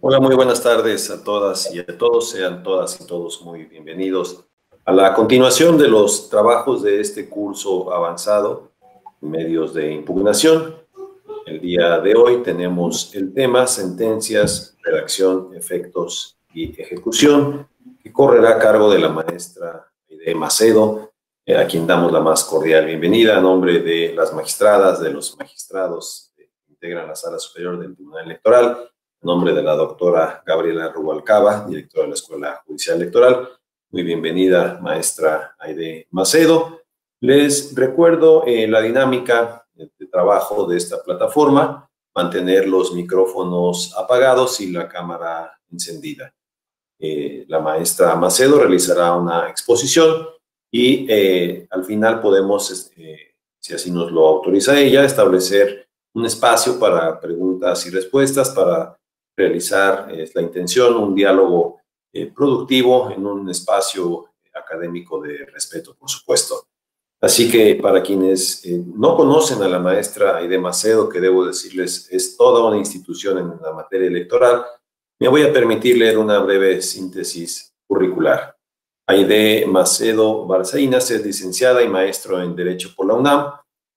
Hola, muy buenas tardes a todas y a todos. Sean todas y todos muy bienvenidos a la continuación de los trabajos de este curso avanzado, medios de impugnación. El día de hoy tenemos el tema sentencias, redacción, efectos y ejecución, que correrá a cargo de la maestra de Macedo, eh, a quien damos la más cordial bienvenida a nombre de las magistradas, de los magistrados que integran la Sala Superior del Tribunal Electoral, nombre de la doctora Gabriela Rubalcaba, directora de la Escuela Judicial Electoral. Muy bienvenida, maestra Aide Macedo. Les recuerdo eh, la dinámica de trabajo de esta plataforma, mantener los micrófonos apagados y la cámara encendida. Eh, la maestra Macedo realizará una exposición y eh, al final podemos, este, si así nos lo autoriza ella, establecer un espacio para preguntas y respuestas, para realizar, es la intención, un diálogo eh, productivo en un espacio académico de respeto, por supuesto. Así que para quienes eh, no conocen a la maestra Aide Macedo, que debo decirles es toda una institución en la materia electoral, me voy a permitir leer una breve síntesis curricular. Aide Macedo Barceinas es licenciada y maestro en Derecho por la UNAM.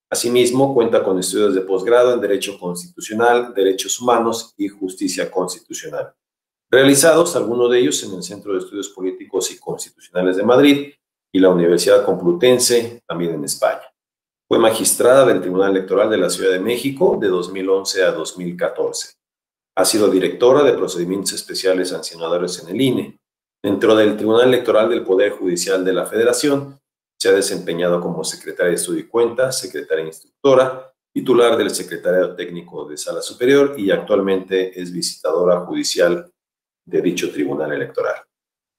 Asimismo, cuenta con estudios de posgrado en Derecho Constitucional, Derechos Humanos y Justicia Constitucional, realizados algunos de ellos en el Centro de Estudios Políticos y Constitucionales de Madrid y la Universidad Complutense, también en España. Fue magistrada del Tribunal Electoral de la Ciudad de México de 2011 a 2014. Ha sido directora de procedimientos especiales sancionadores en el INE. Dentro del Tribunal Electoral del Poder Judicial de la Federación, se ha desempeñado como secretaria de Estudio y Cuenta, secretaria instructora, titular del Secretariado Técnico de Sala Superior y actualmente es visitadora judicial de dicho Tribunal Electoral.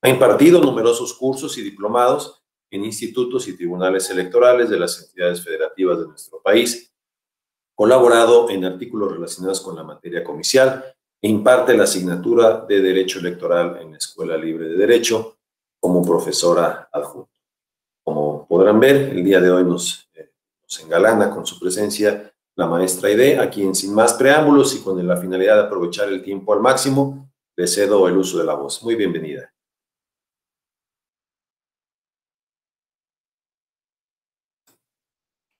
Ha impartido numerosos cursos y diplomados en institutos y tribunales electorales de las entidades federativas de nuestro país, colaborado en artículos relacionados con la materia comicial e imparte la asignatura de Derecho Electoral en la Escuela Libre de Derecho como profesora adjunta. Como podrán ver, el día de hoy nos, eh, nos engalana con su presencia la maestra Ide, a quien sin más preámbulos y con la finalidad de aprovechar el tiempo al máximo, le cedo el uso de la voz. Muy bienvenida.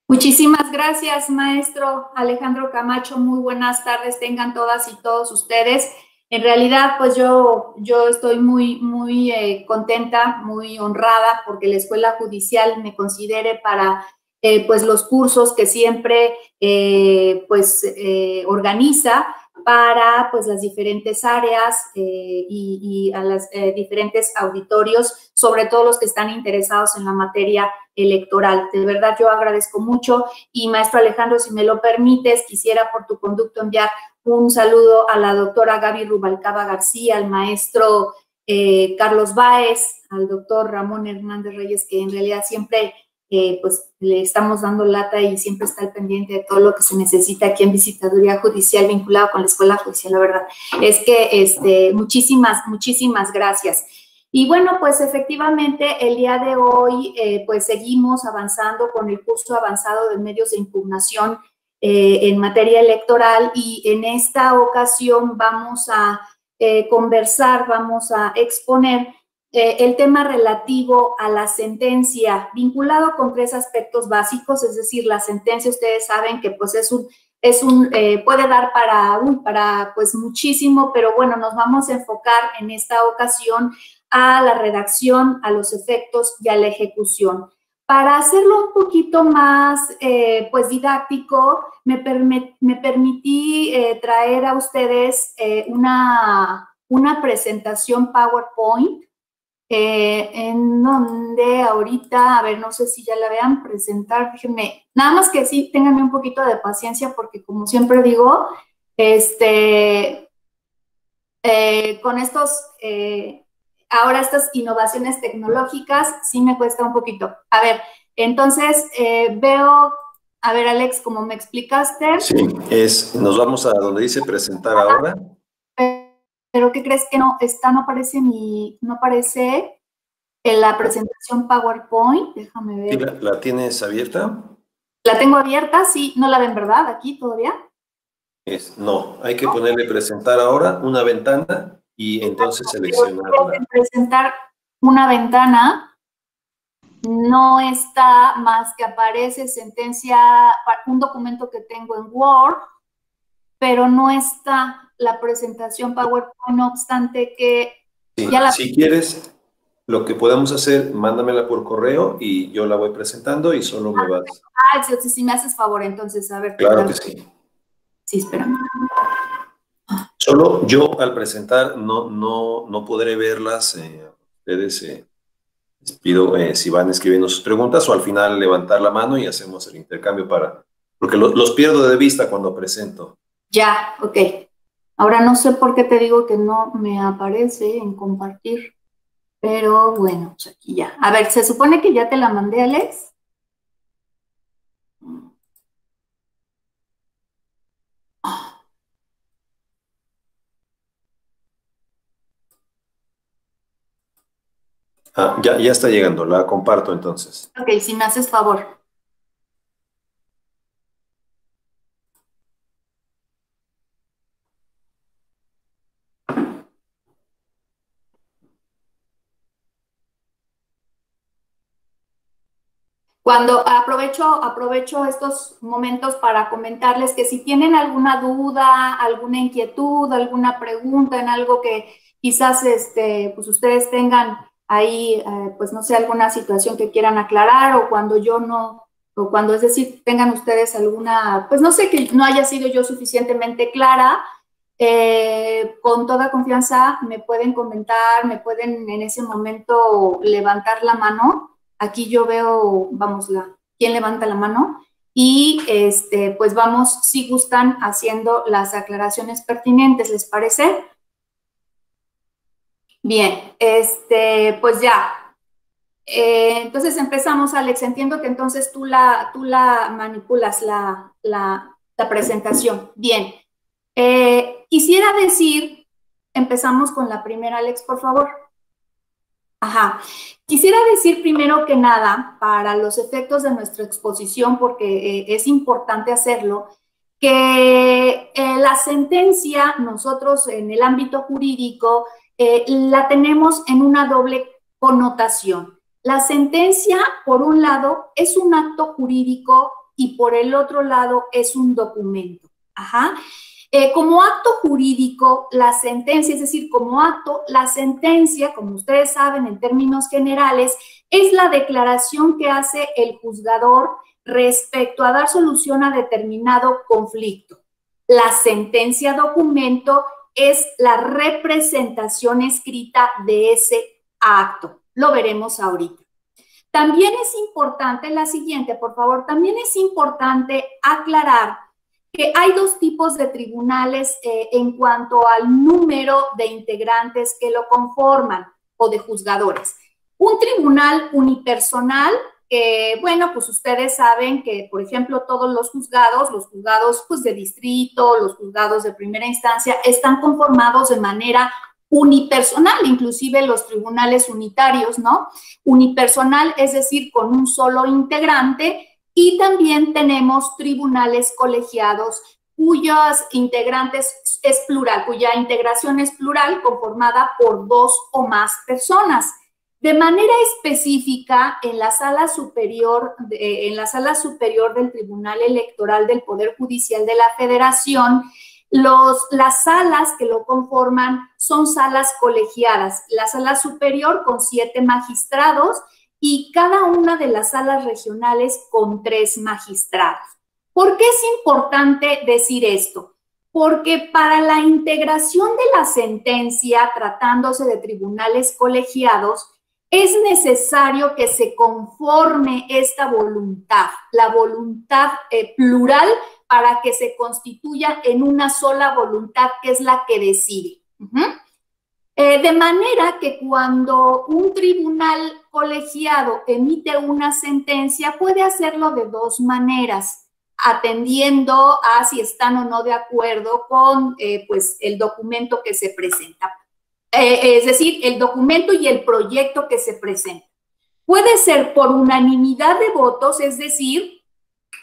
Muchísimas gracias, maestro Alejandro Camacho. Muy buenas tardes, tengan todas y todos ustedes. En realidad, pues yo, yo estoy muy, muy eh, contenta, muy honrada porque la Escuela Judicial me considere para eh, pues los cursos que siempre eh, pues organiza para pues las diferentes áreas y, y, a los diferentes auditorios, sobre todo los que están interesados en la materia electoral. De verdad, yo agradezco mucho y maestro Alejandro, si me lo permites, quisiera por tu conducto enviar un saludo a la doctora Gaby Rubalcaba García, al maestro eh, Carlos Báez, al doctor Ramón Hernández Reyes, que en realidad siempre eh, pues le estamos dando lata y siempre está al pendiente de todo lo que se necesita aquí en visitaduría judicial vinculado con la escuela judicial, la verdad. Es que este, muchísimas, muchísimas gracias. Y bueno, pues efectivamente el día de hoy eh, pues seguimos avanzando con el curso avanzado de medios de impugnación eh, en materia electoral y en esta ocasión vamos a eh, conversar, vamos a exponer el tema relativo a la sentencia vinculado con tres aspectos básicos, es decir, la sentencia ustedes saben que pues es un es un, puede dar para, para pues muchísimo, pero bueno, nos vamos a enfocar en esta ocasión a la redacción, a los efectos y a la ejecución. Para hacerlo un poquito más eh, pues didáctico, me, permití eh, traer a ustedes eh, una, una presentación PowerPoint en donde ahorita, a ver, no sé si ya la vean presentar, déjenme, nada más que sí, ténganme un poquito de paciencia porque como siempre digo, este, con estos ahora estas innovaciones tecnológicas sí me cuesta un poquito. A ver, entonces eh, veo, a ver Alex, como me explicaste. Sí, es, nos vamos a donde dice presentar ahora. Pero ¿qué crees que no? Está, no aparece mi, no aparece en la presentación PowerPoint. Déjame ver. ¿La, ¿La tienes abierta? La tengo abierta, sí, no la ven, ¿verdad? Aquí todavía. Es, no, hay que ponerle presentar ahora una ventana y entonces seleccionar. Presentar una ventana no está más que aparece sentencia, un documento que tengo en Word, pero no está la presentación PowerPoint, no obstante que ya la... Si quieres, lo que podemos hacer, mándamela por correo y yo la voy presentando y solo me vas. Ah, si, si me haces favor, entonces, a ver. Claro que sí. Sí, espérame. Solo yo al presentar no, no, no podré verlas. Eh, ustedes eh, les pido eh, si van escribiendo sus preguntas o al final levantar la mano y hacemos el intercambio para... Porque los pierdo de vista cuando presento. Ya, ok. Ahora no sé por qué te digo que no me aparece en compartir. Pero bueno, pues aquí ya. A ver, se supone que ya te la mandé, Alex. Ah, ya, ya está llegando, la comparto entonces. Ok, si me haces favor. Cuando aprovecho, aprovecho estos momentos para comentarles que si tienen alguna duda, alguna inquietud, alguna pregunta en algo que quizás este, pues ustedes tengan ahí, eh, pues no sé, alguna situación que quieran aclarar o cuando yo no, o cuando es decir, tengan ustedes alguna, pues no sé, que no haya sido yo suficientemente clara, eh, con toda confianza me pueden comentar, me pueden en ese momento levantar la mano Aquí yo veo, vamos, la, quién levanta la mano y este, pues vamos, si gustan, haciendo las aclaraciones pertinentes, ¿les parece? Bien, este, pues ya. Eh, entonces empezamos, Alex. Entiendo que entonces tú la, tú la manipulas, la, la, presentación. Bien. Eh, quisiera decir, empezamos con la primera, Alex, por favor. Ajá. Quisiera decir primero que nada, para los efectos de nuestra exposición, porque eh, es importante hacerlo, que la sentencia nosotros en el ámbito jurídico eh, la tenemos en una doble connotación. La sentencia, por un lado, es un acto jurídico y por el otro lado es un documento. Eh, como acto jurídico, la sentencia, es decir, como acto, la sentencia, como ustedes saben en términos generales, es la declaración que hace el juzgador respecto a dar solución a determinado conflicto. La sentencia documento es la representación escrita de ese acto. Lo veremos ahorita. También es importante, la siguiente, por favor, también es importante aclarar que hay dos tipos de tribunales eh, en cuanto al número de integrantes que lo conforman o de juzgadores. Un tribunal unipersonal, que bueno, pues ustedes saben que, por ejemplo, todos los juzgados, los juzgados pues, de distrito, los juzgados de primera instancia, están conformados de manera unipersonal, inclusive los tribunales unitarios, ¿no? Unipersonal, es decir, con un solo integrante y también tenemos tribunales colegiados cuyos integrantes es plural, cuya integración es plural conformada por dos o más personas. De manera específica, en la sala superior, en la sala superior del Tribunal Electoral del Poder Judicial de la Federación, los, las salas que lo conforman son salas colegiadas. La sala superior con siete magistrados y cada una de las salas regionales con tres magistrados. ¿Por qué es importante decir esto? Porque para la integración de la sentencia, tratándose de tribunales colegiados, es necesario que se conforme esta voluntad, la voluntad eh, plural, para que se constituya en una sola voluntad que es la que decide. Eh, de manera que cuando un tribunal colegiado emite una sentencia, puede hacerlo de dos maneras, atendiendo a si están o no de acuerdo con eh, pues, el documento que se presenta. Eh, es decir, el documento y el proyecto que se presenta. Puede ser por unanimidad de votos, es decir,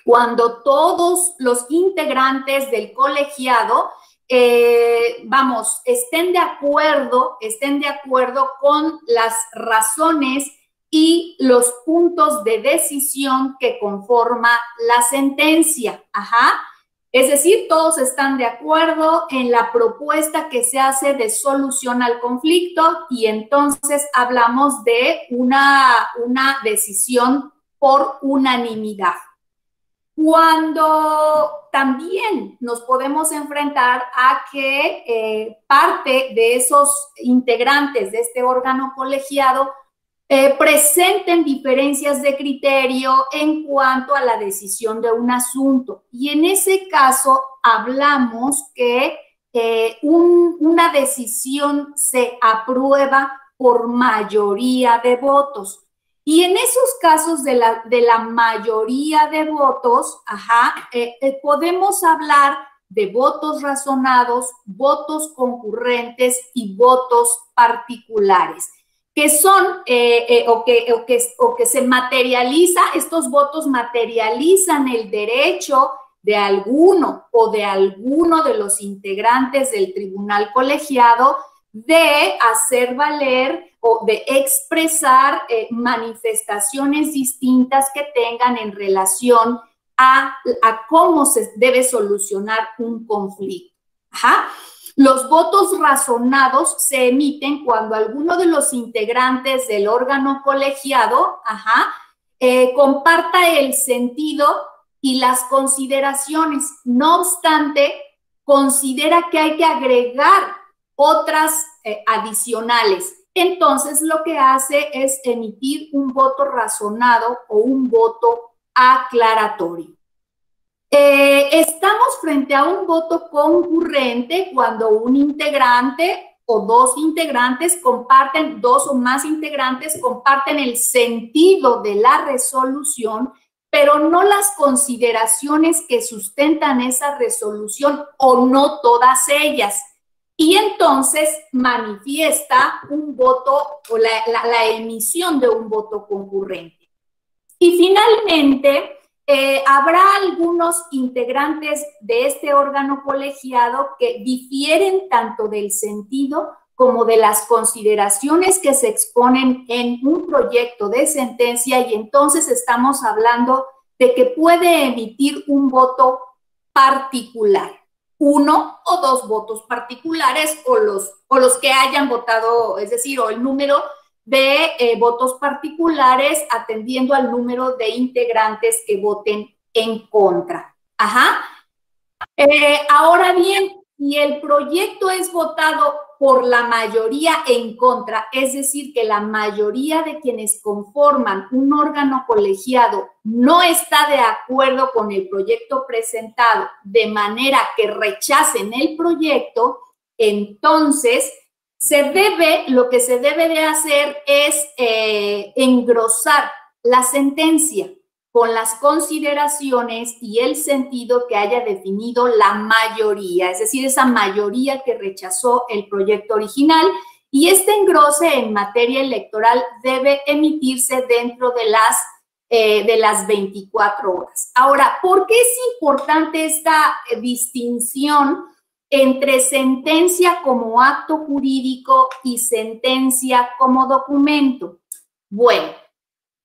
cuando todos los integrantes del colegiado, eh, vamos, estén de acuerdo, estén de acuerdo con las razones y los puntos de decisión que conforma la sentencia. Ajá. Es decir, todos están de acuerdo en la propuesta que se hace de solución al conflicto y entonces hablamos de una, una decisión por unanimidad. Cuando también nos podemos enfrentar a que eh, parte de esos integrantes de este órgano colegiado eh, presenten diferencias de criterio en cuanto a la decisión de un asunto. Y en ese caso hablamos que eh, una decisión se aprueba por mayoría de votos. Y en esos casos de la, de la mayoría de votos, eh, podemos hablar de votos razonados, votos concurrentes y votos particulares que son eh, eh, o, que, o, que, o que se materializa, estos votos materializan el derecho de alguno o de alguno de los integrantes del tribunal colegiado de hacer valer o de expresar eh, manifestaciones distintas que tengan en relación a, a, cómo se debe solucionar un conflicto. Ajá. Los votos razonados se emiten cuando alguno de los integrantes del órgano colegiado eh, comparta el sentido y las consideraciones. No obstante, considera que hay que agregar otras eh, adicionales. Entonces, lo que hace es emitir un voto razonado o un voto aclaratorio. Eh, estamos frente a un voto concurrente cuando un integrante o dos integrantes comparten, dos o más integrantes comparten el sentido de la resolución, pero no las consideraciones que sustentan esa resolución o no todas ellas. Y entonces manifiesta un voto o la, la emisión de un voto concurrente. Y finalmente, eh, habrá algunos integrantes de este órgano colegiado que difieren tanto del sentido como de las consideraciones que se exponen en un proyecto de sentencia y entonces estamos hablando de que puede emitir un voto particular, uno o dos votos particulares o los, o los que hayan votado, es decir, o el número de eh, votos particulares atendiendo al número de integrantes que voten en contra. Eh, ahora bien, si el proyecto es votado por la mayoría en contra, es decir, que la mayoría de quienes conforman un órgano colegiado no está de acuerdo con el proyecto presentado, de manera que rechacen el proyecto, entonces se debe, lo que se debe de hacer es eh, engrosar la sentencia con las consideraciones y el sentido que haya definido la mayoría, es decir, esa mayoría que rechazó el proyecto original. Y este engrose en materia electoral debe emitirse dentro de las, eh, de las 24 horas. Ahora, ¿por qué es importante esta eh, distinción? Entre sentencia como acto jurídico y sentencia como documento. Bueno,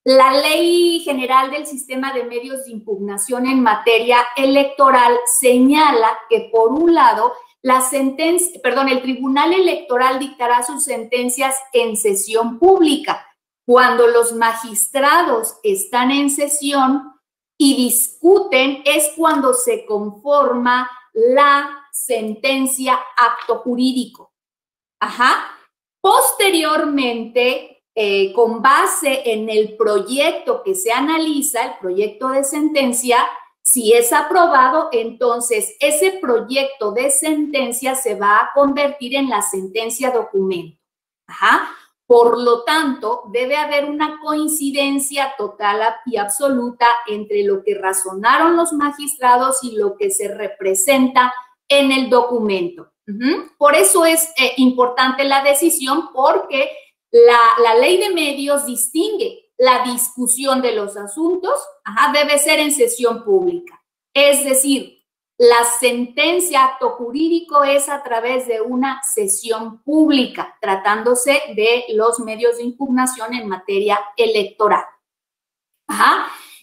la Ley General del Sistema de Medios de Impugnación en materia electoral señala que por un lado la sentencia, perdón, el Tribunal Electoral dictará sus sentencias en sesión pública. Cuando los magistrados están en sesión y discuten es cuando se conforma la sentencia, acto jurídico. Ajá. Posteriormente, eh, con base en el proyecto que se analiza, el proyecto de sentencia, si es aprobado, entonces ese proyecto de sentencia se va a convertir en la sentencia documento. Ajá. Por lo tanto, debe haber una coincidencia total y absoluta entre lo que razonaron los magistrados y lo que se representa en el documento. Por eso es eh, importante la decisión porque la, ley de medios distingue la discusión de los asuntos, debe ser en sesión pública. Es decir, la sentencia, acto jurídico es a través de una sesión pública, tratándose de los medios de impugnación en materia electoral.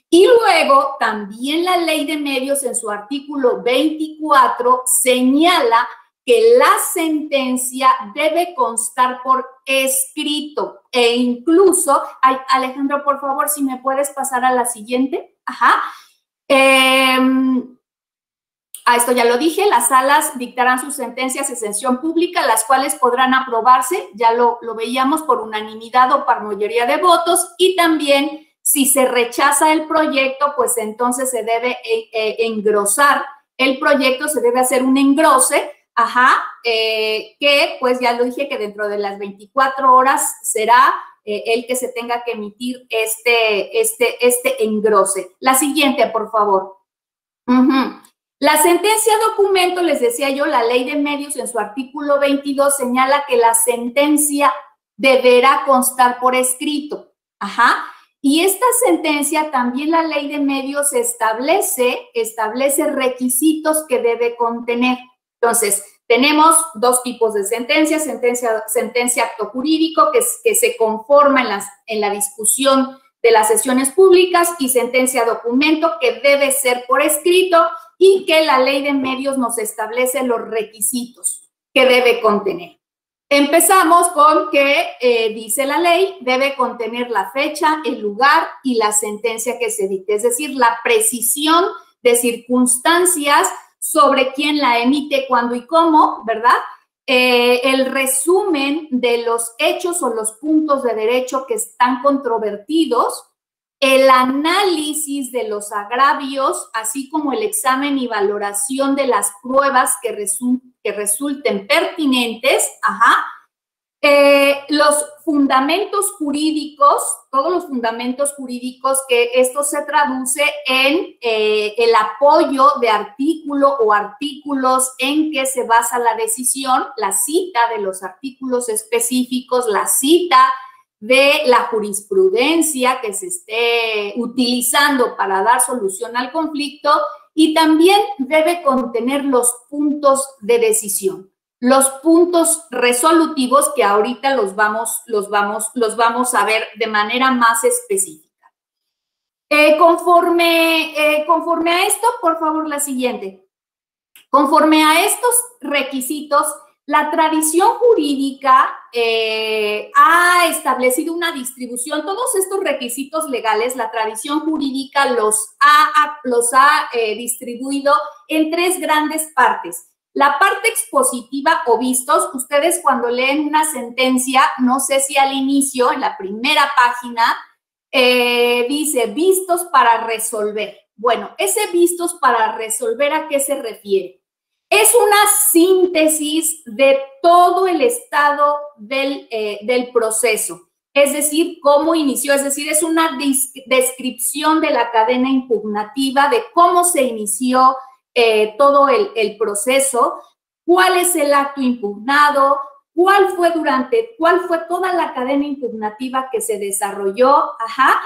Y luego también la ley de medios en su artículo 24 señala que la sentencia debe constar por escrito e incluso, Alejandro, por favor, si me puedes pasar a la siguiente. Ajá. Em, a esto ya lo dije, las salas dictarán sus sentencias de sesión pública, las cuales podrán aprobarse, ya lo, lo veíamos, por unanimidad o por mayoría de votos, y también si se rechaza el proyecto, pues entonces se debe eh, eh, engrosar el proyecto, se debe hacer un engrose Ajá, eh, que pues ya lo dije que dentro de las 24 horas será el que se tenga que emitir este, este, este engrose. La siguiente, por favor. La sentencia documento, les decía yo, la ley de medios en su artículo 22 señala que la sentencia deberá constar por escrito. Ajá. Y esta sentencia, también la ley de medios establece, establece requisitos que debe contener. Entonces, tenemos dos tipos de sentencias, sentencia, sentencia acto jurídico, que, se conforma en, las, en la discusión de las sesiones públicas, y sentencia documento, que debe ser por escrito y que la ley de medios nos establece los requisitos que debe contener. Empezamos con que eh, dice la ley, debe contener la fecha, el lugar y la sentencia que se dicte, es decir, la precisión de circunstancias sobre quién la emite, cuándo y cómo, ¿verdad? Eh, el resumen de los hechos o los puntos de derecho que están controvertidos, el análisis de los agravios, así como el examen y valoración de las pruebas que, resulten pertinentes, eh, los fundamentos jurídicos, todos los fundamentos jurídicos, que esto se traduce en eh, el apoyo de artículo o artículos en que se basa la decisión, la cita de los artículos específicos, la cita de la jurisprudencia que se esté utilizando para dar solución al conflicto y también debe contener los puntos de decisión los puntos resolutivos que ahorita los vamos, los vamos, los vamos a ver de manera más específica. Eh, conforme, eh, conforme a esto, por favor, la siguiente. Conforme a estos requisitos, la tradición jurídica eh, ha establecido una distribución, todos estos requisitos legales, la tradición jurídica los ha, los ha distribuido en tres grandes partes. La parte expositiva o vistos, ustedes cuando leen una sentencia, no sé si al inicio, en la primera página, eh, dice vistos para resolver. Bueno, ese vistos para resolver, ¿a qué se refiere? Es una síntesis de todo el estado del, eh, del proceso, es decir, cómo inició, es decir, es una descripción de la cadena impugnativa, de cómo se inició, eh, todo el, el, proceso, cuál es el acto impugnado, cuál fue durante, cuál fue toda la cadena impugnativa que se desarrolló, ajá,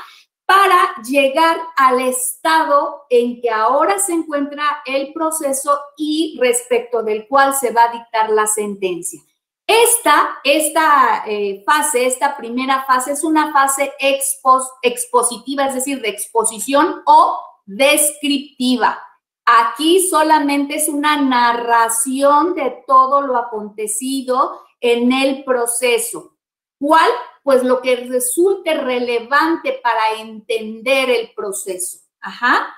para llegar al estado en que ahora se encuentra el proceso y respecto del cual se va a dictar la sentencia. Esta, esta eh, fase, esta primera fase es una fase expositiva, es decir, de exposición o descriptiva. Aquí solamente es una narración de todo lo acontecido en el proceso. ¿Cuál? Pues lo que resulte relevante para entender el proceso. Ajá.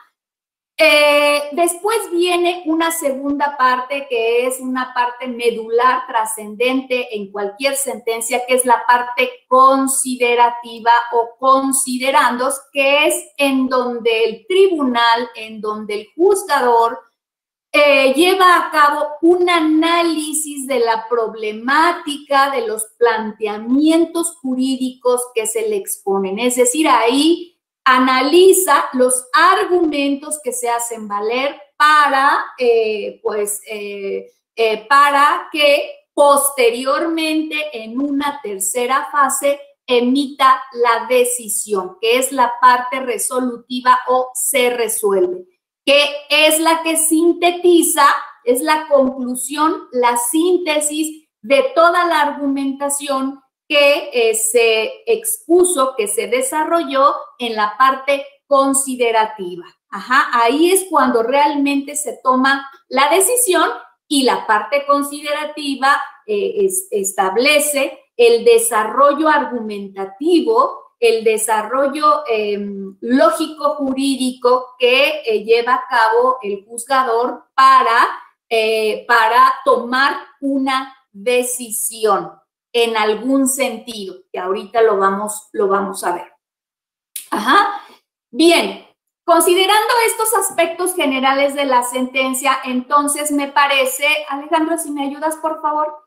Eh, después viene una segunda parte que es una parte medular trascendente en cualquier sentencia, que es la parte considerativa o considerandos, que es en donde el tribunal, en donde el juzgador eh, lleva a cabo un análisis de la problemática, de los planteamientos jurídicos que se le exponen. Es decir, ahí analiza los argumentos que se hacen valer para, eh, pues, eh, para que posteriormente en una tercera fase emita la decisión, que es la parte resolutiva o se resuelve, que es la que sintetiza, es la conclusión, la síntesis de toda la argumentación que eh, se expuso, que se desarrolló en la parte considerativa. Ajá, ahí es cuando realmente se toma la decisión y la parte considerativa eh, establece el desarrollo argumentativo, el desarrollo em, lógico jurídico que eh, lleva a cabo el juzgador para, para tomar una decisión en algún sentido, que ahorita lo vamos, lo vamos a ver. Ajá. Bien, considerando estos aspectos generales de la sentencia, entonces me parece, Alejandro, si me ayudas, por favor.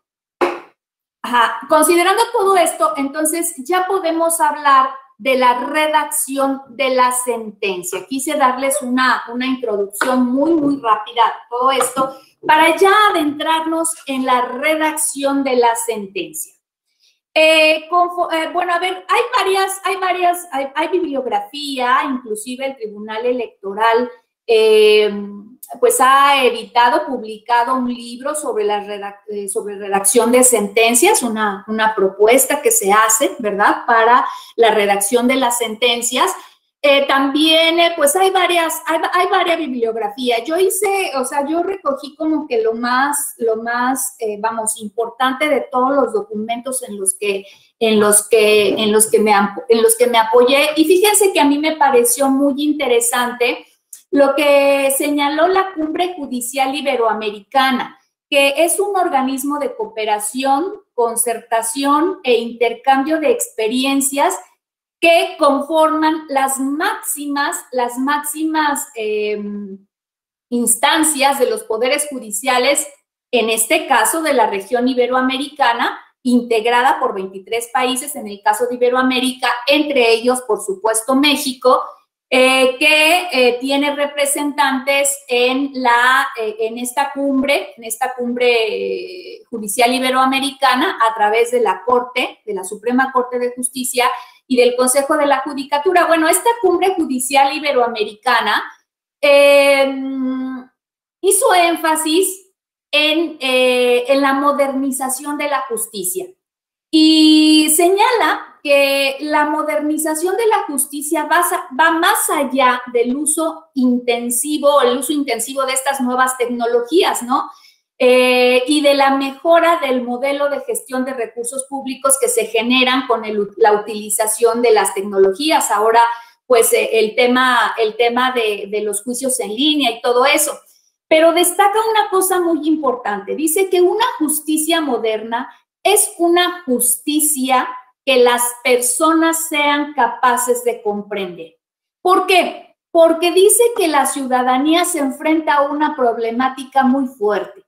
Ajá. Considerando todo esto, entonces ya podemos hablar de la redacción de la sentencia. Quise darles una, una introducción muy, muy rápida a todo esto para ya adentrarnos en la redacción de la sentencia. Eh, eh, bueno, a ver, hay varias, hay varias, hay, bibliografía, inclusive el Tribunal Electoral, eh, pues ha editado, publicado un libro sobre la sobre redacción de sentencias, una, una propuesta que se hace, ¿verdad?, para la redacción de las sentencias. Eh, también, eh, pues hay varias, hay, varias bibliografías. Yo hice, o sea, yo recogí como que lo más, lo más, eh, vamos, importante de todos los documentos en los que, en los que, en los que me, en los que me apoyé. Y fíjense que a mí me pareció muy interesante lo que señaló la Cumbre Judicial Iberoamericana, que es un organismo de cooperación, concertación e intercambio de experiencias que conforman las máximas, las máximas em, instancias de los poderes judiciales, en este caso de la región iberoamericana, integrada por 23 países, en el caso de Iberoamérica, entre ellos, por supuesto, México, eh, que eh, tiene representantes en, la, eh, en esta cumbre, en esta cumbre judicial iberoamericana, a través de la Corte, de la Suprema Corte de Justicia y del Consejo de la Judicatura. Bueno, esta cumbre judicial iberoamericana hizo énfasis en, en, la modernización de la justicia y señala que la modernización de la justicia va, más allá del uso intensivo, el uso intensivo de estas nuevas tecnologías, ¿no? Eh, y de la mejora del modelo de gestión de recursos públicos que se generan con la utilización de las tecnologías. Ahora, pues eh, el tema, el tema de, de los juicios en línea y todo eso. Pero destaca una cosa muy importante. Dice que una justicia moderna es una justicia que las personas sean capaces de comprender. ¿Por qué? Porque dice que la ciudadanía se enfrenta a una problemática muy fuerte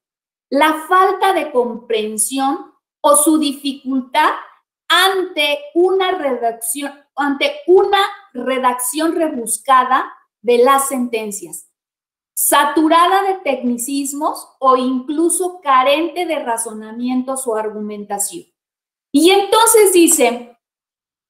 la falta de comprensión o su dificultad ante una redacción, ante una redacción rebuscada de las sentencias, saturada de tecnicismos o incluso carente de razonamientos o argumentación. Y entonces dice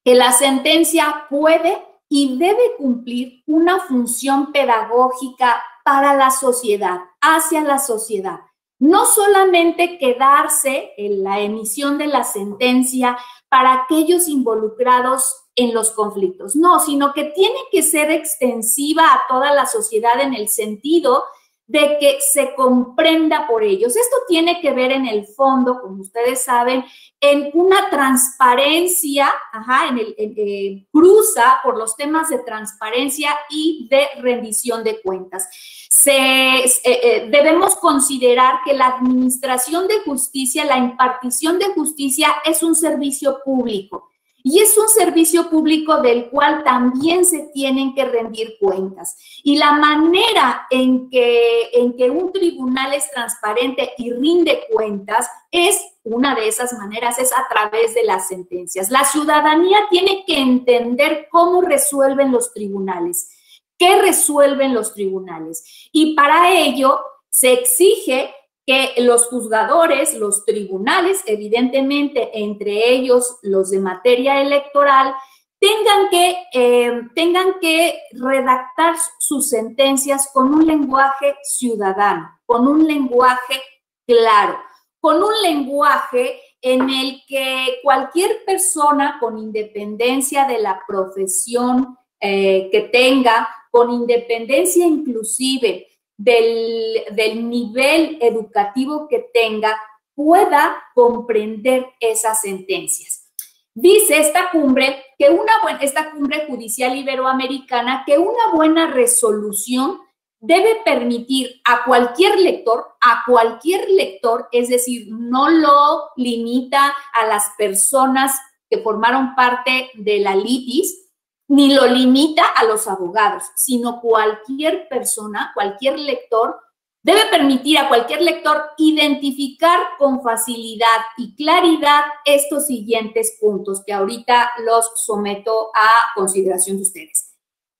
que la sentencia puede y debe cumplir una función pedagógica para la sociedad, hacia la sociedad. No solamente quedarse en la emisión de la sentencia para aquellos involucrados en los conflictos, no, sino que tiene que ser extensiva a toda la sociedad en el sentido de que se comprenda por ellos. Esto tiene que ver en el fondo, como ustedes saben, en una transparencia, ajá, en el, eh, cruza por los temas de transparencia y de rendición de cuentas. Se, eh, eh, debemos considerar que la administración de justicia, la impartición de justicia es un servicio público y es un servicio público del cual también se tienen que rendir cuentas. Y la manera en que, en que un tribunal es transparente y rinde cuentas es una de esas maneras, es a través de las sentencias. La ciudadanía tiene que entender cómo resuelven los tribunales, qué resuelven los tribunales. Y para ello se exige que los juzgadores, los tribunales, evidentemente entre ellos los de materia electoral, tengan que, eh, tengan que redactar sus sentencias con un lenguaje ciudadano, con un lenguaje claro, con un lenguaje en el que cualquier persona con independencia de la profesión eh, que tenga, con independencia inclusive del, nivel educativo que tenga, pueda comprender esas sentencias. Dice esta cumbre que una buena, esta cumbre judicial iberoamericana que una buena resolución debe permitir a cualquier lector, a cualquier lector, es decir, no lo limita a las personas que formaron parte de la litis, ni lo limita a los abogados, sino cualquier persona, cualquier lector debe permitir a cualquier lector identificar con facilidad y claridad estos siguientes puntos que ahorita los someto a consideración de ustedes.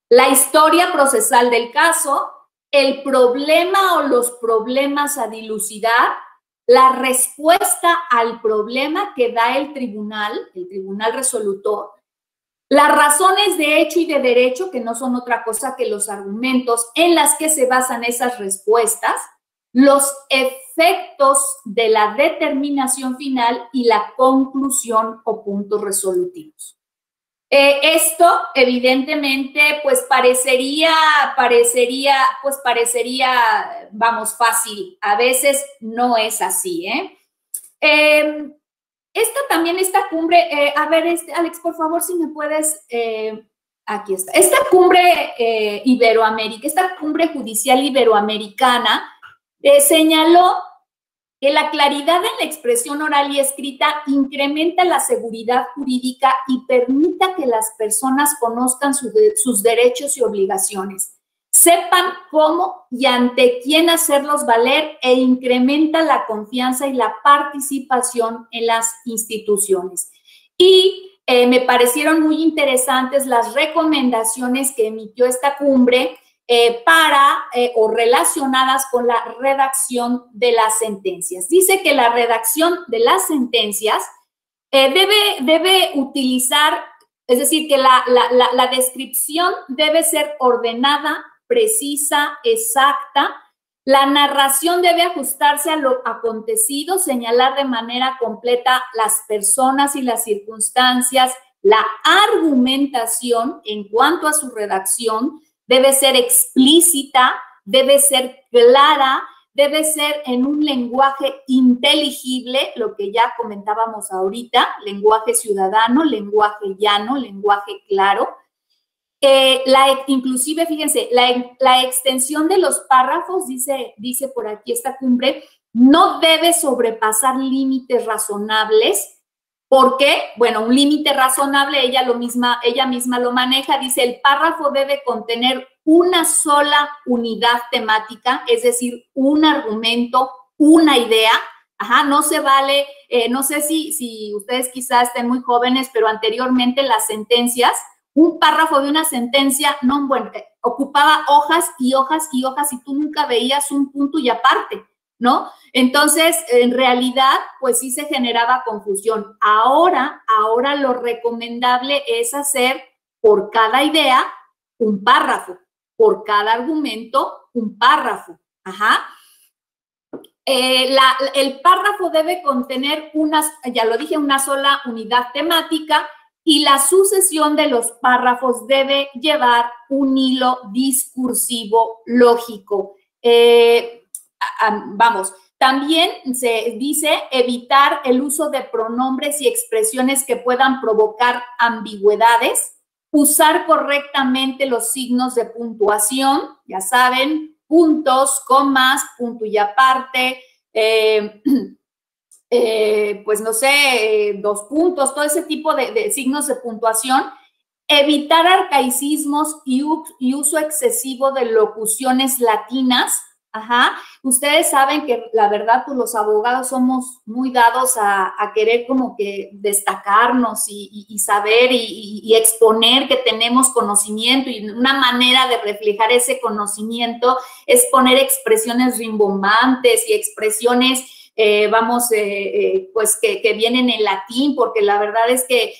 La historia procesal del caso, el problema o los problemas a dilucidar, la respuesta al problema que da el tribunal, el tribunal resolutor, las razones de hecho y de derecho, que no son otra cosa que los argumentos en las que se basan esas respuestas, los efectos de la determinación final y la conclusión o puntos resolutivos. Eh, esto, evidentemente, pues parecería, parecería, pues parecería, vamos, fácil. A veces no es así, ¿eh? eh esta también, esta cumbre, eh, a ver, este, Alex, por favor, si me puedes, eh, aquí está. Esta cumbre eh, iberoamérica, esta cumbre judicial iberoamericana, señaló que la claridad en la expresión oral y escrita incrementa la seguridad jurídica y permita que las personas conozcan sus derechos y obligaciones sepan cómo y ante quién hacerlos valer e incrementa la confianza y la participación en las instituciones. Y eh, me parecieron muy interesantes las recomendaciones que emitió esta cumbre eh, para eh, o relacionadas con la redacción de las sentencias. Dice que la redacción de las sentencias debe, debe utilizar, es decir, que la, la descripción debe ser ordenada, precisa, exacta. La narración debe ajustarse a lo acontecido, señalar de manera completa las personas y las circunstancias. La argumentación en cuanto a su redacción debe ser explícita, debe ser clara, debe ser en un lenguaje inteligible, lo que ya comentábamos ahorita, lenguaje ciudadano, lenguaje llano, lenguaje claro eh, inclusive, fíjense, la, extensión de los párrafos, dice, dice por aquí esta cumbre, no debe sobrepasar límites razonables. ¿Por qué? Bueno, un límite razonable, ella, misma, ella misma lo maneja, dice, el párrafo debe contener una sola unidad temática, es decir, un argumento, una idea. Ajá, no se vale, eh, no sé si, si ustedes quizás estén muy jóvenes, pero anteriormente las sentencias un párrafo de una sentencia, no, bueno, eh, ocupaba hojas y hojas y hojas y tú nunca veías un punto y aparte, ¿no? Entonces, en realidad, pues sí se generaba confusión. Ahora, ahora lo recomendable es hacer por cada idea un párrafo, por cada argumento un párrafo. Ajá. Eh, el párrafo debe contener unas, ya lo dije, una sola unidad temática y la sucesión de los párrafos debe llevar un hilo discursivo lógico. Eh, vamos, también se dice evitar el uso de pronombres y expresiones que puedan provocar ambigüedades, usar correctamente los signos de puntuación, ya saben, puntos, comas, punto y aparte, eh, Eh, pues no sé, dos puntos, todo ese tipo de, signos de puntuación, evitar arcaicismos y, uso excesivo de locuciones latinas, Ajá. Ustedes saben que la verdad, pues los abogados somos muy dados a, querer como que destacarnos y, saber y, exponer que tenemos conocimiento y una manera de reflejar ese conocimiento es poner expresiones rimbombantes y expresiones, eh, vamos, eh, eh, pues que, vienen en latín, porque la verdad es que,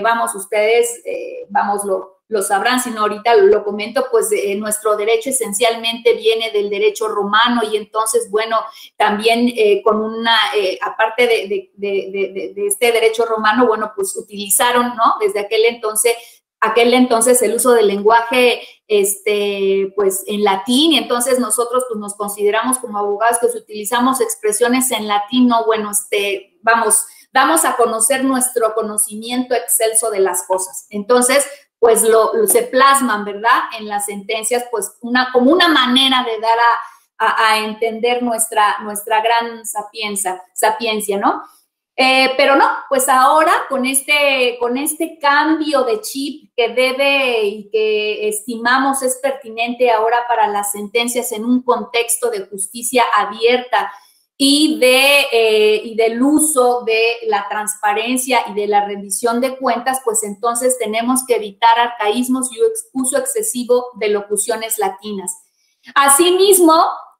vamos, ustedes, vamos, lo, lo sabrán, sino ahorita lo comento, pues eh, nuestro derecho esencialmente viene del derecho romano y entonces, bueno, también eh, con una, eh, aparte de, de, este derecho romano, bueno, pues utilizaron, ¿no? Desde aquel entonces, aquel entonces el uso del lenguaje, este, pues en latín y entonces nosotros pues nos consideramos como abogados que utilizamos expresiones en latín, no, bueno, este, vamos, damos a conocer nuestro conocimiento excelso de las cosas. Entonces, pues lo, se plasman, ¿verdad? En las sentencias, pues una, como una manera de dar a, entender nuestra, nuestra gran sapiencia, sapiencia ¿no? Eh, pero no, pues ahora con este, con este cambio de chip que debe y que estimamos es pertinente ahora para las sentencias en un contexto de justicia abierta y, de, eh, y del uso de la transparencia y de la rendición de cuentas, pues entonces tenemos que evitar arcaísmos y uso excesivo de locuciones latinas. Asimismo,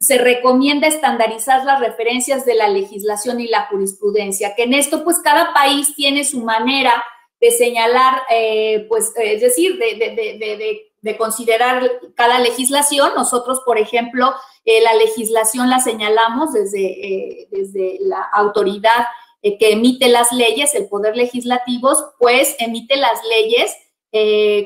se recomienda estandarizar las referencias de la legislación y la jurisprudencia, que en esto pues cada país tiene su manera de señalar, eh, pues es decir, de, de, de considerar cada legislación. Nosotros, por ejemplo, eh, la legislación la señalamos desde, eh, desde la autoridad eh, que emite las leyes, el Poder Legislativo, pues emite las leyes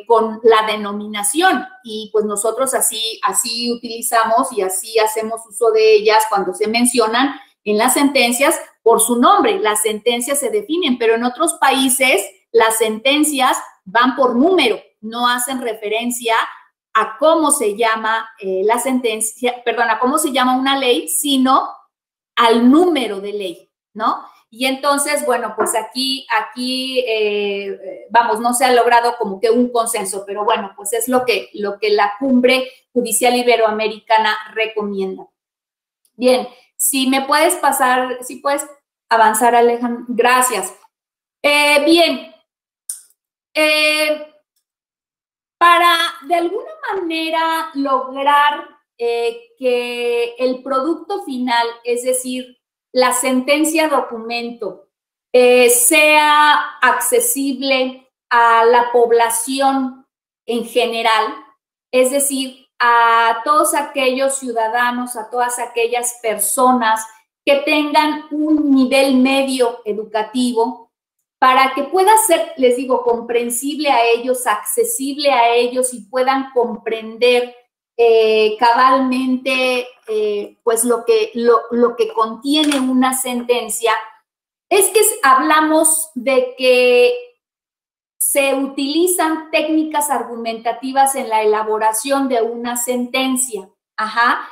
con la denominación y pues nosotros así, así utilizamos y así hacemos uso de ellas cuando se mencionan en las sentencias por su nombre. Las sentencias se definen, pero en otros países las sentencias van por número, no hacen referencia a cómo se llama eh, la sentencia, perdón, a cómo se llama una ley, sino al número de ley, ¿no? Y entonces, bueno, pues aquí, aquí, eh, vamos, no se ha logrado como que un consenso, pero bueno, pues es lo que, lo que la cumbre judicial iberoamericana recomienda. Bien, si me puedes pasar, si puedes avanzar, Alejandro, gracias. Eh, bien, para de alguna manera lograr eh, que el producto final, es decir, la sentencia documento, eh, sea accesible a la población en general, es decir, a todos aquellos ciudadanos, a todas aquellas personas que tengan un nivel medio educativo, para que pueda ser, les digo, comprensible a ellos, accesible a ellos y puedan comprender eh, cabalmente eh, pues lo que, lo, que contiene una sentencia, es que hablamos de que se utilizan técnicas argumentativas en la elaboración de una sentencia. Ajá.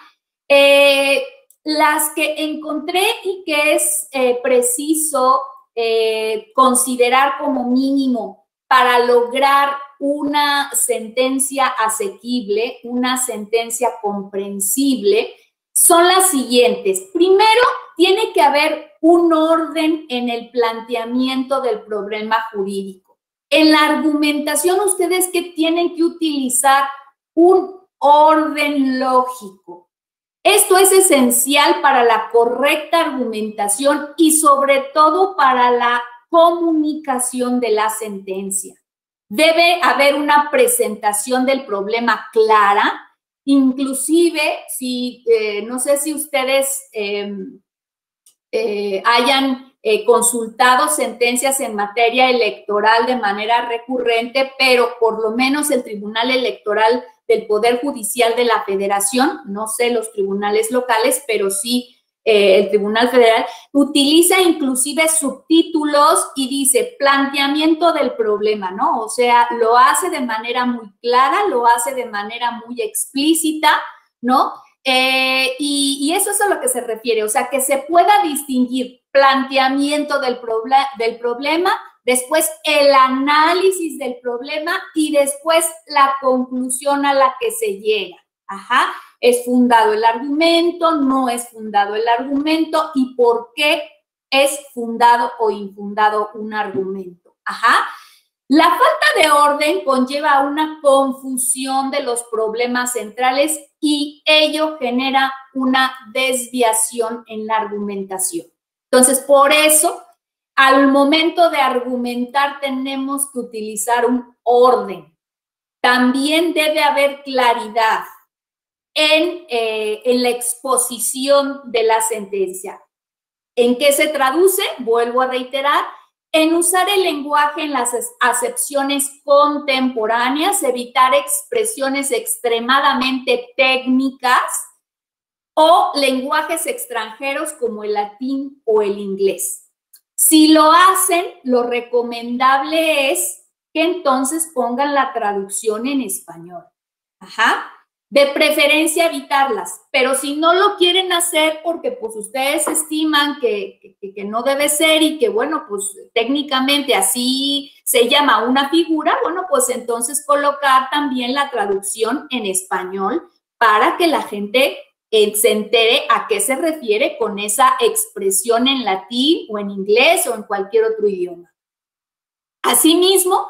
Eh, las que encontré y que es preciso considerar como mínimo para lograr una sentencia asequible, una sentencia comprensible, son las siguientes. Primero, tiene que haber un orden en el planteamiento del problema jurídico. En la argumentación, ustedes que tienen que utilizar un orden lógico. Esto es esencial para la correcta argumentación y sobre todo para la comunicación de la sentencia. Debe haber una presentación del problema clara, inclusive si, eh, no sé si ustedes em, eh, hayan eh, consultado sentencias en materia electoral de manera recurrente, pero por lo menos el Tribunal Electoral del Poder Judicial de la Federación, no sé los tribunales locales, pero sí eh, el Tribunal Federal, utiliza inclusive subtítulos y dice planteamiento del problema, ¿no? O sea, lo hace de manera muy clara, lo hace de manera muy explícita, ¿no? Eh, y, eso es a lo que se refiere, o sea, que se pueda distinguir planteamiento del, del problema después el análisis del problema y después la conclusión a la que se llega. Ajá. ¿Es fundado el argumento? ¿No es fundado el argumento? ¿Y por qué es fundado o infundado un argumento? Ajá. La falta de orden conlleva una confusión de los problemas centrales y ello genera una desviación en la argumentación. Entonces, por eso, al momento de argumentar tenemos que utilizar un orden. También debe haber claridad en, eh, en la exposición de la sentencia. ¿En qué se traduce? Vuelvo a reiterar, en usar el lenguaje en las acepciones contemporáneas, evitar expresiones extremadamente técnicas o lenguajes extranjeros como el latín o el inglés. Si lo hacen, lo recomendable es que entonces pongan la traducción en español. Ajá de preferencia evitarlas, pero si no lo quieren hacer porque pues ustedes estiman que, que, no debe ser y que bueno, pues técnicamente así se llama una figura, bueno, pues entonces colocar también la traducción en español para que la gente eh, se entere a qué se refiere con esa expresión en latín o en inglés o en cualquier otro idioma. Asimismo,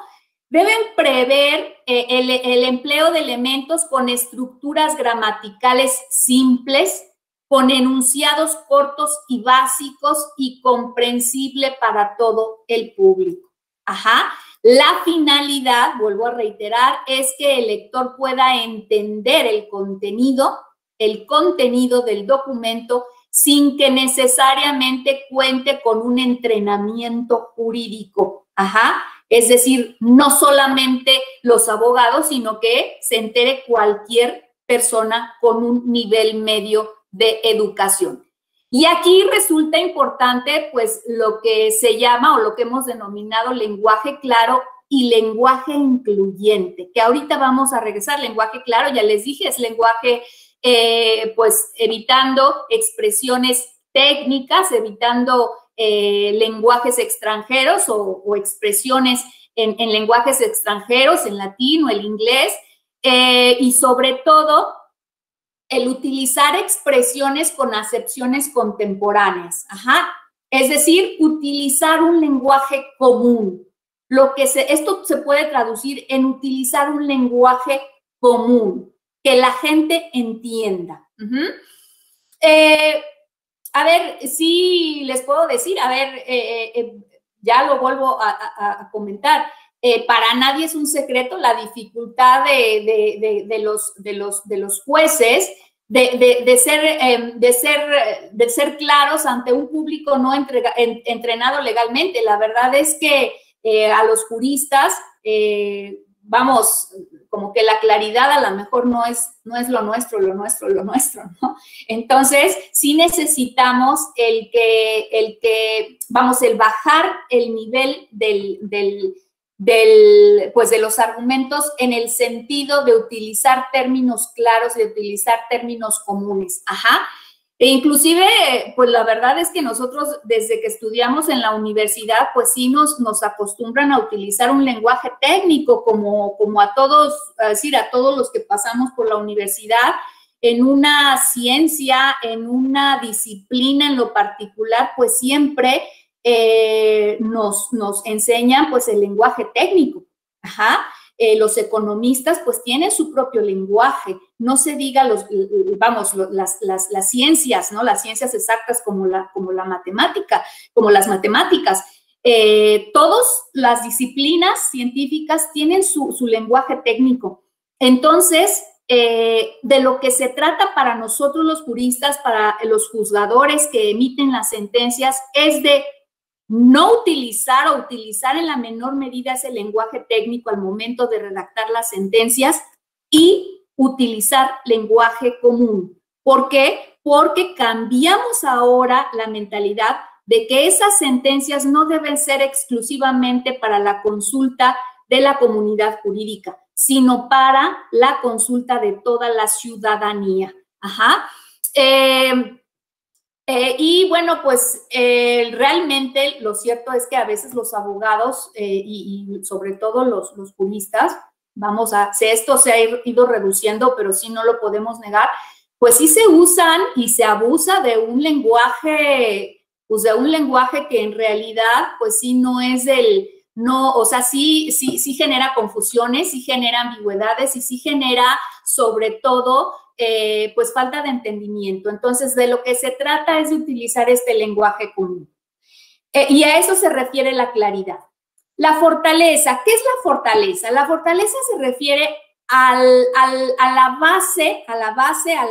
Deben prever eh, el, empleo de elementos con estructuras gramaticales simples, con enunciados cortos y básicos y comprensible para todo el público. Ajá. La finalidad, vuelvo a reiterar, es que el lector pueda entender el contenido, el contenido del documento sin que necesariamente cuente con un entrenamiento jurídico. Ajá es decir, no solamente los abogados, sino que se entere cualquier persona con un nivel medio de educación. Y aquí resulta importante, pues, lo que se llama o lo que hemos denominado lenguaje claro y lenguaje incluyente, que ahorita vamos a regresar. Lenguaje claro, ya les dije, es lenguaje, eh, pues, evitando expresiones técnicas, evitando eh, lenguajes extranjeros o, expresiones en, lenguajes extranjeros, en latín o el inglés, eh, y sobre todo el utilizar expresiones con acepciones contemporáneas. Ajá. Es decir, utilizar un lenguaje común. Lo que se, esto se puede traducir en utilizar un lenguaje común, que la gente entienda a ver, sí les puedo decir, a ver, eh, eh, eh, ya lo vuelvo a, comentar. para nadie es un secreto la dificultad de, los, jueces em, de ser claros ante un público no entrenado legalmente. La verdad es que a los juristas vamos, como que la claridad a lo mejor no es, no es lo nuestro, lo nuestro, lo nuestro, ¿no? Entonces, sí necesitamos el que, el que, vamos, el bajar el nivel del, del, del, pues de los argumentos en el sentido de utilizar términos claros, de utilizar términos comunes. Ajá. E inclusive, pues la verdad es que nosotros desde que estudiamos en la universidad, pues sí nos, nos acostumbran a utilizar un lenguaje técnico como, como a todos, a decir, a todos los que pasamos por la universidad, en una ciencia, en una disciplina en lo particular, pues siempre eh, nos, nos enseñan pues el lenguaje técnico. Ajá. Eh, los economistas pues tienen su propio lenguaje, no se diga los, vamos, las, las, ciencias, ¿no? Las ciencias exactas como la, como la matemática, como las matemáticas. Eh, todas las disciplinas científicas tienen su, lenguaje técnico. Entonces, eh, de lo que se trata para nosotros los juristas, para los juzgadores que emiten las sentencias, es de no utilizar o utilizar en la menor medida ese lenguaje técnico al momento de redactar las sentencias y utilizar lenguaje común. ¿Por qué? Porque cambiamos ahora la mentalidad de que esas sentencias no deben ser exclusivamente para la consulta de la comunidad jurídica, sino para la consulta de toda la ciudadanía. Ajá. Eh, eh, y bueno, pues eh, realmente lo cierto es que a veces los abogados eh, y, sobre todo los, los juristas, vamos a, esto se ha ido reduciendo, pero sí no lo podemos negar, pues sí se usan y se abusa de un lenguaje, pues de un lenguaje que en realidad, pues sí no es el, no, o sea, sí, sí, sí genera confusiones, sí genera ambigüedades y sí genera sobre todo, eh, pues falta de entendimiento. Entonces, de lo que se trata es de utilizar este lenguaje común. Eh, y a eso se refiere la claridad. La fortaleza, ¿qué es la fortaleza? La fortaleza se refiere al, a la base, a la base, al,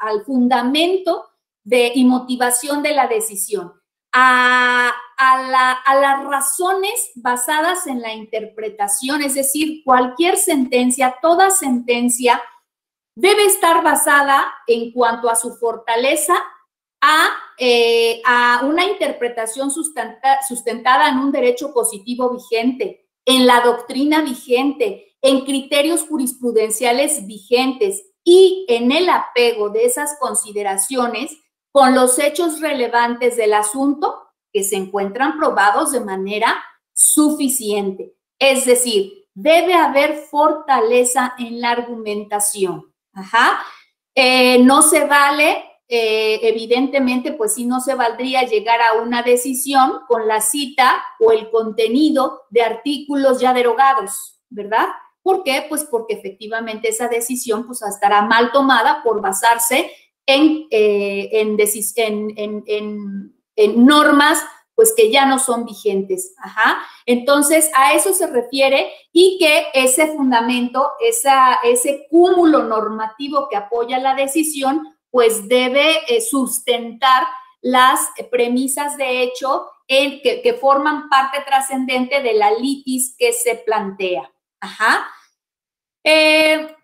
al fundamento de, y motivación de la decisión a, las razones basadas en la interpretación, es decir, cualquier sentencia, toda sentencia debe estar basada en cuanto a su fortaleza a, eh, una interpretación sustentada en un derecho positivo vigente, en la doctrina vigente, en criterios jurisprudenciales vigentes y en el apego de esas consideraciones con los hechos relevantes del asunto que se encuentran probados de manera suficiente. Es decir, debe haber fortaleza en la argumentación. Ajá. Eh, no se vale, eh, evidentemente, pues sí, no se valdría llegar a una decisión con la cita o el contenido de artículos ya derogados, ¿verdad? ¿Por qué? Pues porque efectivamente esa decisión pues estará mal tomada por basarse en, eh, en, normas pues que ya no son vigentes. Ajá. Entonces, a eso se refiere y que ese fundamento, esa, ese cúmulo normativo que apoya la decisión, pues debe eh, sustentar las premisas de hecho que, que forman parte trascendente de la litis que se plantea. Ajá. Eh,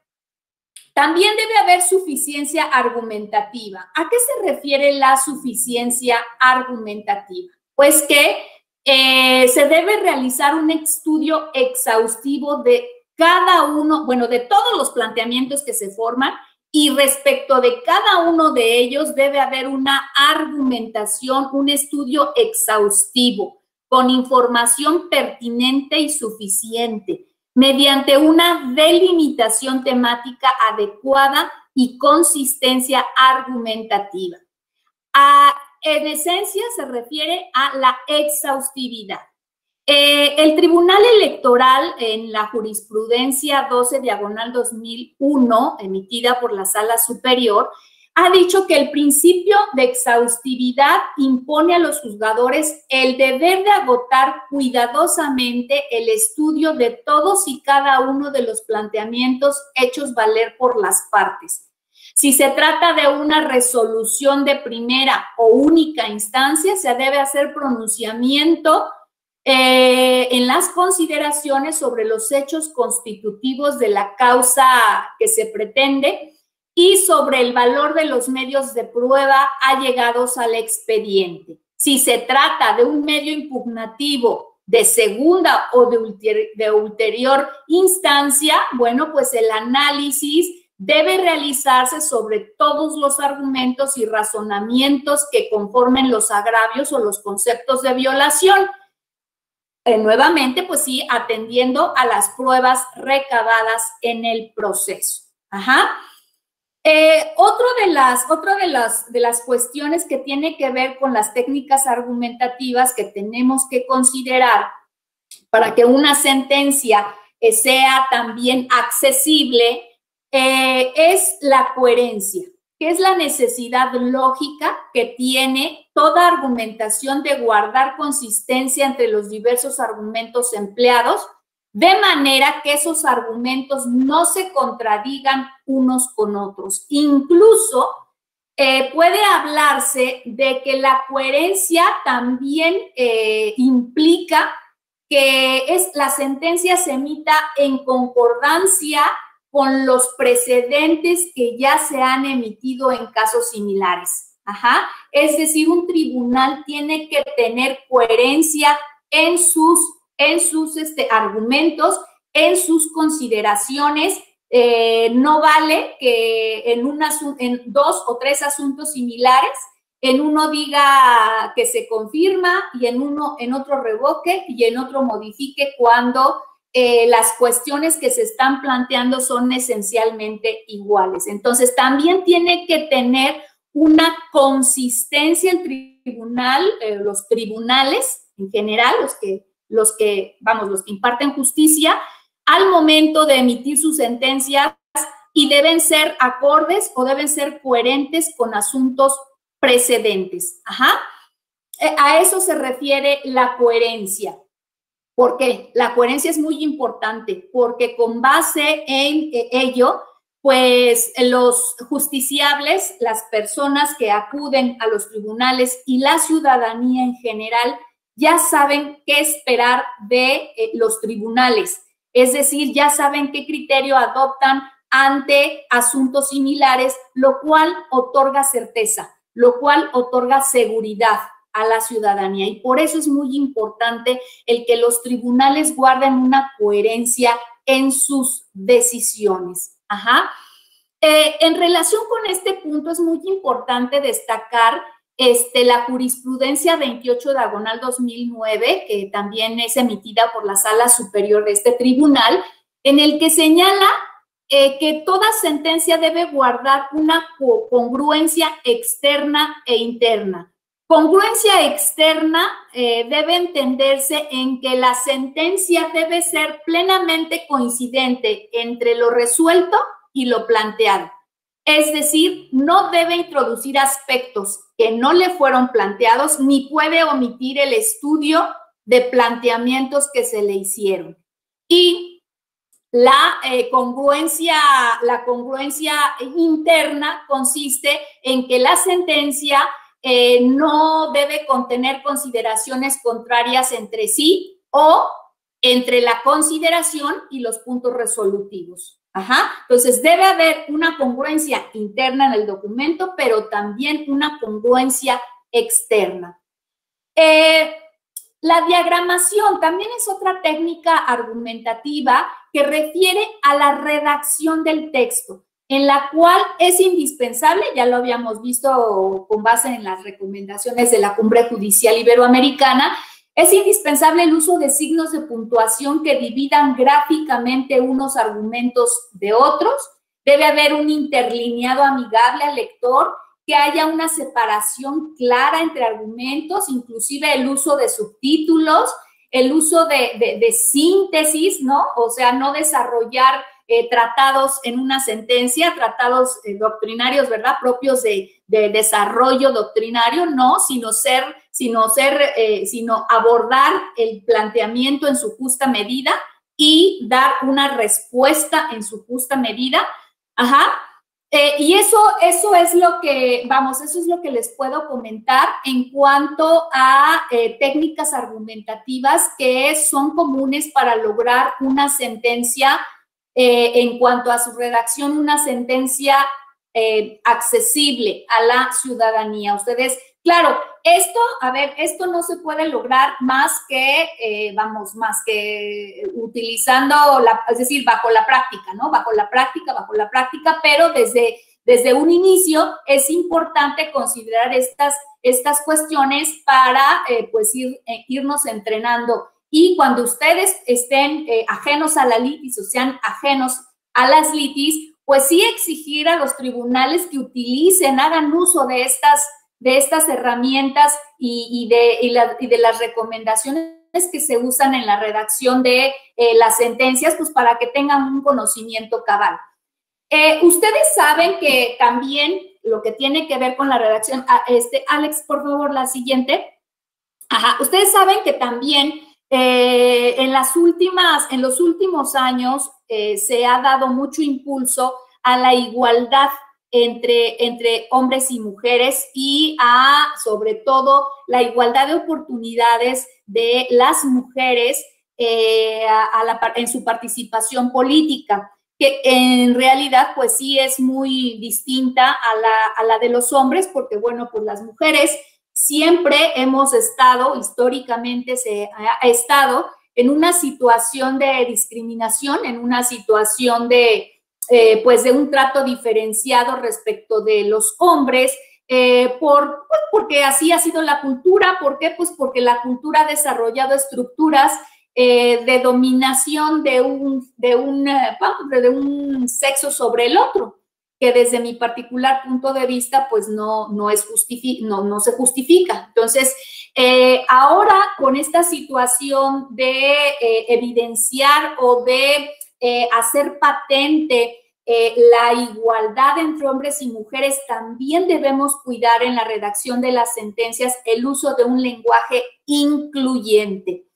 también debe haber suficiencia argumentativa. ¿A qué se refiere la suficiencia argumentativa? Pues que eh, se debe realizar un estudio exhaustivo de cada uno, bueno, de todos los planteamientos que se forman y respecto de cada uno de ellos debe haber una argumentación, un estudio exhaustivo con información pertinente y suficiente mediante una delimitación temática adecuada y consistencia argumentativa. En esencia se refiere a la exhaustividad. Eh, el Tribunal Electoral en la jurisprudencia 12 diagonal 2001, emitida por la Sala Superior, ha dicho que el principio de exhaustividad impone a los juzgadores el deber de agotar cuidadosamente el estudio de todos y cada uno de los planteamientos hechos valer por las partes. Si se trata de una resolución de primera o única instancia, se debe hacer pronunciamiento eh, en las consideraciones sobre los hechos constitutivos de la causa que se pretende y sobre el valor de los medios de prueba allegados al expediente. Si se trata de un medio impugnativo de segunda o de, ulterior instancia, bueno, pues el análisis debe realizarse sobre todos los argumentos y razonamientos que conformen los agravios o los conceptos de violación. Eh, nuevamente, pues sí, atendiendo a las pruebas recabadas en el proceso. Ajá. Eh, otro de las, otra de las, de las cuestiones que tiene que ver con las técnicas argumentativas que tenemos que considerar para que una sentencia eh, sea también accesible eh, es la coherencia, que es la necesidad lógica que tiene toda argumentación de guardar consistencia entre los diversos argumentos empleados de manera que esos argumentos no se contradigan unos con otros. Incluso eh, puede hablarse de que la coherencia también eh, implica que es, la sentencia se emita en concordancia con los precedentes que ya se han emitido en casos similares. Ajá. Es decir, un tribunal tiene que tener coherencia en sus en sus este, argumentos, en sus consideraciones. Eh, no vale que en, en dos o tres asuntos similares, en uno diga que se confirma y en uno, en otro revoque y en otro modifique cuando eh, las cuestiones que se están planteando son esencialmente iguales. Entonces, también tiene que tener una consistencia el tribunal, eh, los tribunales en general, los que, los que, vamos, los que imparten justicia, al momento de emitir sus sentencias y deben ser acordes o deben ser coherentes con asuntos precedentes. Ajá. Eh, a eso se refiere la coherencia. ¿Por qué? La coherencia es muy importante porque con base en eh, ello, pues los justiciables, las personas que acuden a los tribunales y la ciudadanía en general ya saben qué esperar de eh, los tribunales. Es decir, ya saben qué criterio adoptan ante asuntos similares, lo cual otorga certeza, lo cual otorga seguridad a la ciudadanía. Y por eso es muy importante el que los tribunales guarden una coherencia en sus decisiones. Ajá. Eh, en relación con este punto, es muy importante destacar este, la jurisprudencia 28 diagonal 2009, que también es emitida por la Sala Superior de este tribunal, en el que señala eh, que toda sentencia debe guardar una congruencia externa e interna. Congruencia externa eh, debe entenderse en que la sentencia debe ser plenamente coincidente entre lo resuelto y lo planteado. Es decir, no debe introducir aspectos que no le fueron planteados ni puede omitir el estudio de planteamientos que se le hicieron. Y la eh, congruencia, la congruencia interna consiste en que la sentencia eh, no debe contener consideraciones contrarias entre sí o entre la consideración y los puntos resolutivos. Ajá. Entonces, debe haber una congruencia interna en el documento, pero también una congruencia externa. Eh, la diagramación también es otra técnica argumentativa que refiere a la redacción del texto en la cual es indispensable, ya lo habíamos visto con base en las recomendaciones de la Cumbre Judicial Iberoamericana, es indispensable el uso de signos de puntuación que dividan gráficamente unos argumentos de otros. Debe haber un interlineado amigable al lector, que haya una separación clara entre argumentos, inclusive el uso de subtítulos, el uso de, de síntesis, ¿no? O sea, no desarrollar eh, tratados en una sentencia, tratados eh, doctrinarios, ¿verdad? Propios de, desarrollo doctrinario, no, sino ser, sino ser, eh, sino abordar el planteamiento en su justa medida y dar una respuesta en su justa medida. Ajá. y eso, eso es lo que, vamos, eso es lo que les puedo comentar en cuanto a técnicas argumentativas que son comunes para lograr una sentencia eh, en cuanto a su redacción, una sentencia eh, accesible a la ciudadanía. Ustedes, claro, esto, a ver, esto no se puede lograr más que, eh, vamos, más que utilizando, la, es decir, bajo la práctica, ¿no? Bajo la práctica, bajo la práctica, pero desde, desde un inicio es importante considerar estas, estas cuestiones para, pues, ir, irnos entrenando y cuando ustedes estén eh, ajenos a la litis o sean ajenos a las litis, pues sí exigir a los tribunales que utilicen, hagan uso de estas, de estas herramientas y, de, de, las recomendaciones que se usan en la redacción de eh, las sentencias, pues para que tengan un conocimiento cabal. Eh, ustedes saben que también lo que tiene que ver con la redacción, ah, este, Alex, por favor, la siguiente. Ajá, ustedes saben que también eh, en, las últimas, en los últimos años eh, se ha dado mucho impulso a la igualdad entre, entre hombres y mujeres y a, sobre todo, la igualdad de oportunidades de las mujeres eh, en su participación política, que en realidad, pues sí es muy distinta a la, a la de los hombres, porque, bueno, pues las mujeres siempre hemos estado, históricamente se ha estado en una situación de discriminación, en una situación de, eh, pues, de un trato diferenciado respecto de los hombres, eh, por, pues, porque así ha sido la cultura. ¿Por qué? Pues porque la cultura ha desarrollado estructuras eh, de dominación de un, de, un, de un sexo sobre el otro que desde mi particular punto de vista, pues no, no, es no, no se justifica. Entonces, eh, ahora con esta situación de eh, evidenciar o de eh, hacer patente la igualdad entre hombres y mujeres, también debemos cuidar en la redacción de las sentencias el uso de un lenguaje incluyente.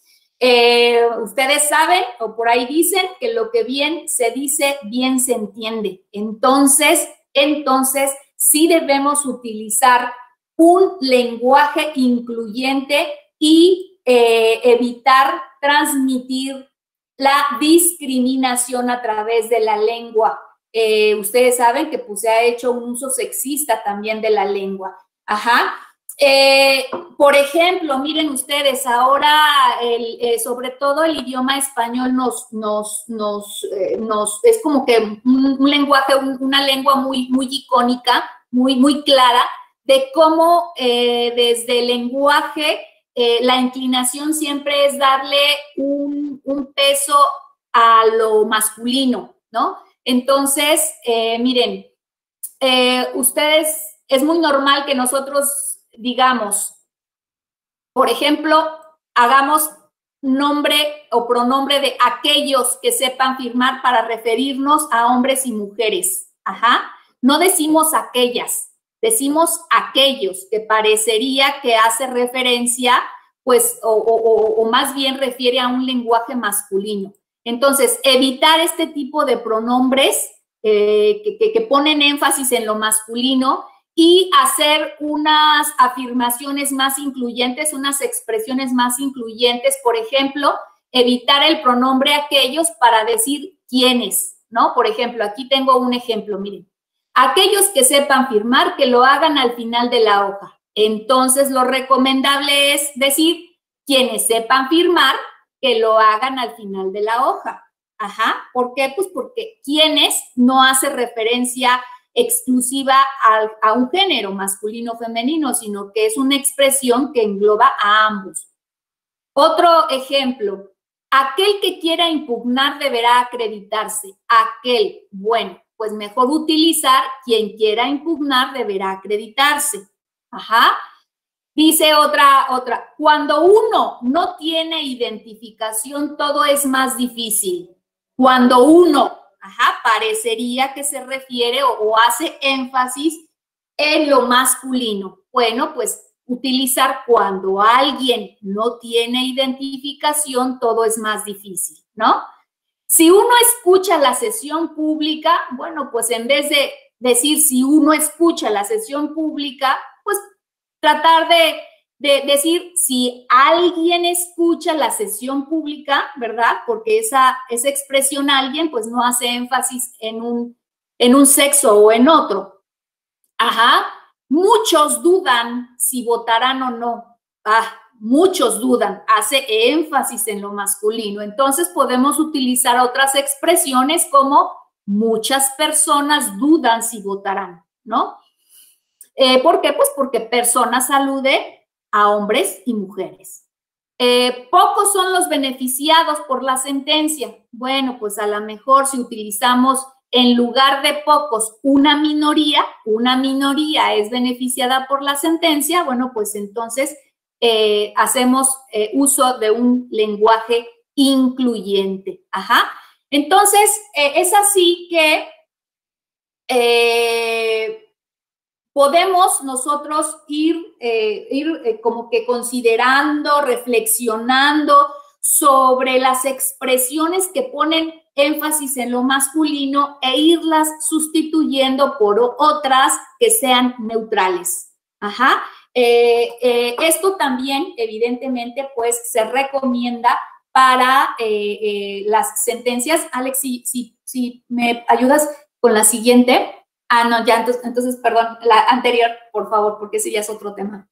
Ustedes saben, o por ahí dicen, que lo que bien se dice, bien se entiende. Entonces, entonces, sí debemos utilizar un lenguaje incluyente y eh, evitar transmitir la discriminación a través de la lengua. Eh, ustedes saben que pues, se ha hecho un uso sexista también de la lengua. Ajá. Eh, por ejemplo, miren ustedes, ahora sobre todo el idioma español nos, nos, nos, nos es como que un, lenguaje, una lengua muy, muy icónica, muy, muy clara, de cómo eh, desde el lenguaje eh, la inclinación siempre es darle un, peso a lo masculino, ¿no? Entonces, eh, miren, ustedes, es muy normal que nosotros digamos, por ejemplo, hagamos nombre o pronombre de aquellos que sepan firmar para referirnos a hombres y mujeres. Ajá. No decimos aquellas, decimos aquellos, que parecería que hace referencia, pues, o, más bien refiere a un lenguaje masculino. Entonces, evitar este tipo de pronombres eh, que, que ponen énfasis en lo masculino y hacer unas afirmaciones más incluyentes, unas expresiones más incluyentes, por ejemplo, evitar el pronombre aquellos para decir quiénes, ¿no? Por ejemplo, aquí tengo un ejemplo, miren. Aquellos que sepan firmar, que lo hagan al final de la hoja. Entonces, lo recomendable es decir, quienes sepan firmar, que lo hagan al final de la hoja. Ajá. ¿Por qué? Pues porque quienes no hace referencia exclusiva a, a un género masculino o femenino, sino que es una expresión que engloba a ambos. Otro ejemplo, aquel que quiera impugnar deberá acreditarse. Aquel, bueno, pues mejor utilizar quien quiera impugnar deberá acreditarse. Ajá. Dice otra, otra, cuando uno no tiene identificación, todo es más difícil. Cuando uno, ajá, parecería que se refiere o, o hace énfasis en lo masculino. Bueno, pues utilizar cuando alguien no tiene identificación, todo es más difícil, ¿no? Si uno escucha la sesión pública, bueno, pues en vez de decir si uno escucha la sesión pública, pues tratar de, decir si alguien escucha la sesión pública, ¿verdad? Porque esa, esa expresión alguien pues no hace énfasis en un, en un sexo o en otro. Ajá. Muchos dudan si votarán o no. Ah, muchos dudan, hace énfasis en lo masculino. Entonces podemos utilizar otras expresiones como muchas personas dudan si votarán, ¿no? Eh, ¿Por qué? Pues porque personas alude a hombres y mujeres. Eh, pocos son los beneficiados por la sentencia. Bueno, pues a lo mejor si utilizamos en lugar de pocos una minoría, una minoría es beneficiada por la sentencia, bueno, pues entonces eh, hacemos eh, uso de un lenguaje incluyente. Ajá. Entonces, es así que podemos nosotros ir, ir como que considerando, reflexionando sobre las expresiones que ponen énfasis en lo masculino e irlas sustituyendo por otras que sean neutrales. Ajá. Eh, eh, esto también, evidentemente, pues se recomienda para eh, las sentencias. Alex, si, si, me ayudas con la siguiente. Ah, no, ya, entonces, entonces, perdón, la anterior, por favor, porque ese ya es otro tema.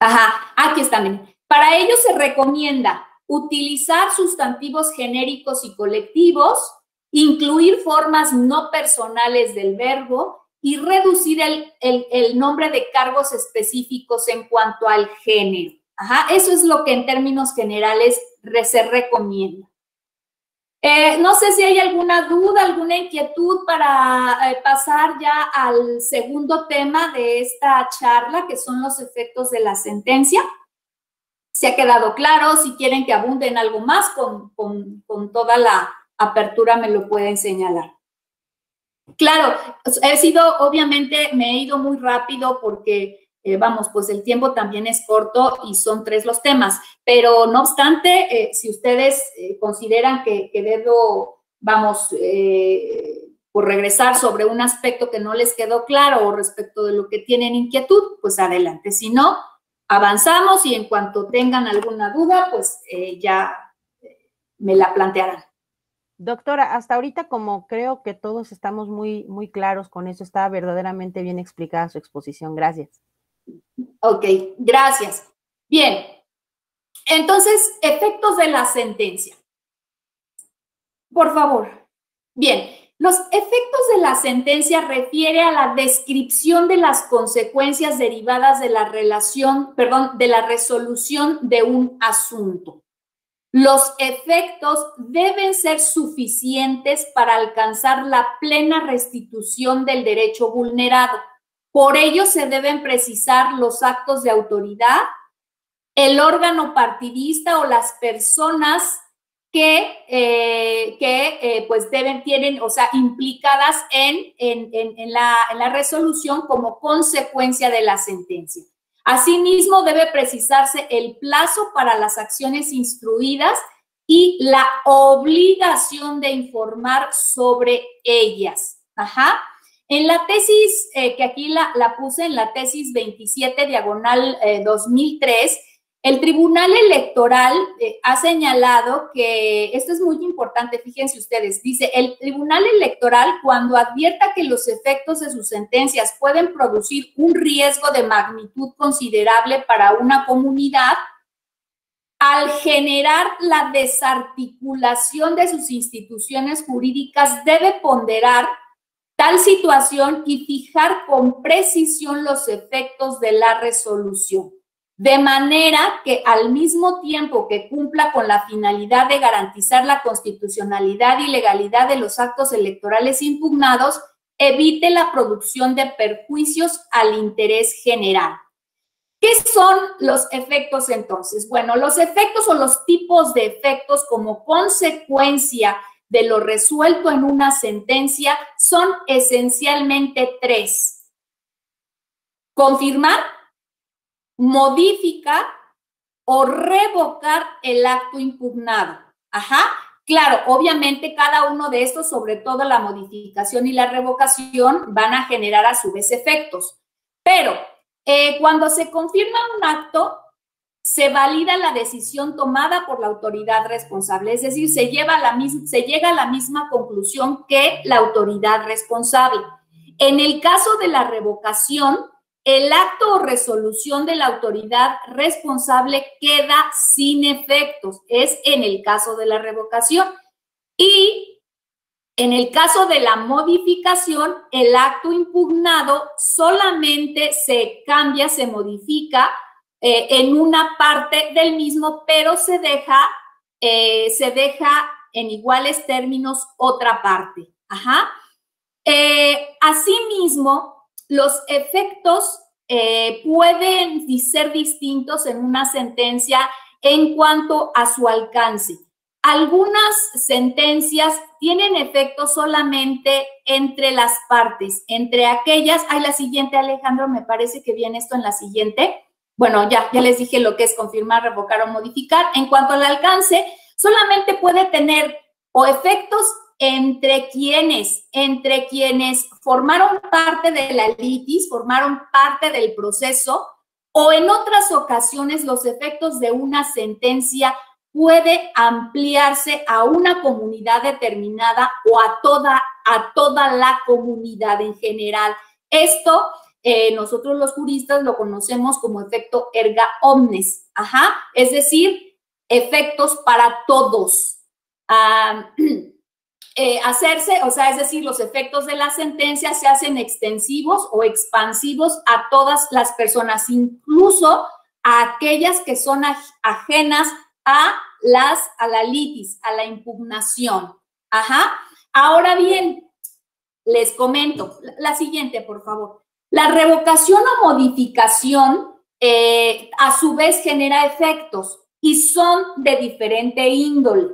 Ajá, aquí está, Para ello se recomienda utilizar sustantivos genéricos y colectivos, incluir formas no personales del verbo, y reducir el, nombre de cargos específicos en cuanto al género. Ajá, eso es lo que en términos generales se recomienda. Eh, no sé si hay alguna duda, alguna inquietud para eh, pasar ya al segundo tema de esta charla, que son los efectos de la sentencia. ¿Se ha quedado claro? Si quieren que abunden algo más, con, con toda la apertura me lo pueden señalar. Claro, he sido, obviamente, me he ido muy rápido porque eh, vamos, pues el tiempo también es corto y son tres los temas, pero no obstante, eh, si ustedes eh, consideran que, debo, vamos, por regresar sobre un aspecto que no les quedó claro o respecto de lo que tienen inquietud, pues adelante. Si no, avanzamos y en cuanto tengan alguna duda, pues ya me la plantearán. Doctora, hasta ahorita como creo que todos estamos muy, muy claros con eso, está verdaderamente bien explicada su exposición. Gracias. Ok, gracias. Bien, entonces, efectos de la sentencia. Por favor. Bien, los efectos de la sentencia refiere a la descripción de las consecuencias derivadas de la relación, perdón, de la resolución de un asunto. Los efectos deben ser suficientes para alcanzar la plena restitución del derecho vulnerado por ello se deben precisar los actos de autoridad, el órgano partidista o las personas que, eh, que eh, pues deben, tienen, o sea, implicadas en, en, la, en la resolución como consecuencia de la sentencia. Asimismo, debe precisarse el plazo para las acciones instruidas y la obligación de informar sobre ellas. Ajá. En la tesis, eh, que aquí la, puse en la tesis 27, diagonal 2003, eh, el Tribunal Electoral eh, ha señalado que, esto es muy importante, fíjense ustedes, dice, el Tribunal Electoral cuando advierta que los efectos de sus sentencias pueden producir un riesgo de magnitud considerable para una comunidad, al generar la desarticulación de sus instituciones jurídicas, debe ponderar tal situación y fijar con precisión los efectos de la resolución, de manera que al mismo tiempo que cumpla con la finalidad de garantizar la constitucionalidad y legalidad de los actos electorales impugnados, evite la producción de perjuicios al interés general. ¿Qué son los efectos entonces? Bueno, los efectos o los tipos de efectos como consecuencia de lo resuelto en una sentencia son esencialmente tres. Confirmar, modificar o revocar el acto impugnado. Ajá. Claro, obviamente cada uno de estos, sobre todo la modificación y la revocación, van a generar a su vez efectos. Pero eh, cuando se confirma un acto, se valida la decisión tomada por la autoridad responsable, es decir, se, lleva la se llega a la misma conclusión que la autoridad responsable. En el caso de la revocación, el acto o resolución de la autoridad responsable queda sin efectos, es en el caso de la revocación. Y en el caso de la modificación, el acto impugnado solamente se cambia, se modifica eh, en una parte del mismo, pero se deja, eh, se deja en iguales términos otra parte. Ajá. Eh, asimismo, los efectos pueden ser distintos en una sentencia en cuanto a su alcance. Algunas sentencias tienen efecto solamente entre las partes, entre aquellas, hay la siguiente, Alejandro, me parece que viene esto en la siguiente, bueno, ya, ya les dije lo que es confirmar, revocar o modificar. En cuanto al alcance, solamente puede tener o efectos entre quienes, entre quienes formaron parte de la litis, formaron parte del proceso, o en otras ocasiones los efectos de una sentencia puede ampliarse a una comunidad determinada o a toda, a toda la comunidad en general. Esto eh, nosotros los juristas lo conocemos como efecto erga omnes, ajá, es decir, efectos para todos. Eh, hacerse, o sea, es decir, los efectos de la sentencia se hacen extensivos o expansivos a todas las personas, incluso a aquellas que son ajenas a las a la litis, a la impugnación. Ajá. Ahora bien, les comento la siguiente, por favor. La revocación o modificación eh, a su vez genera efectos y son de diferente índole.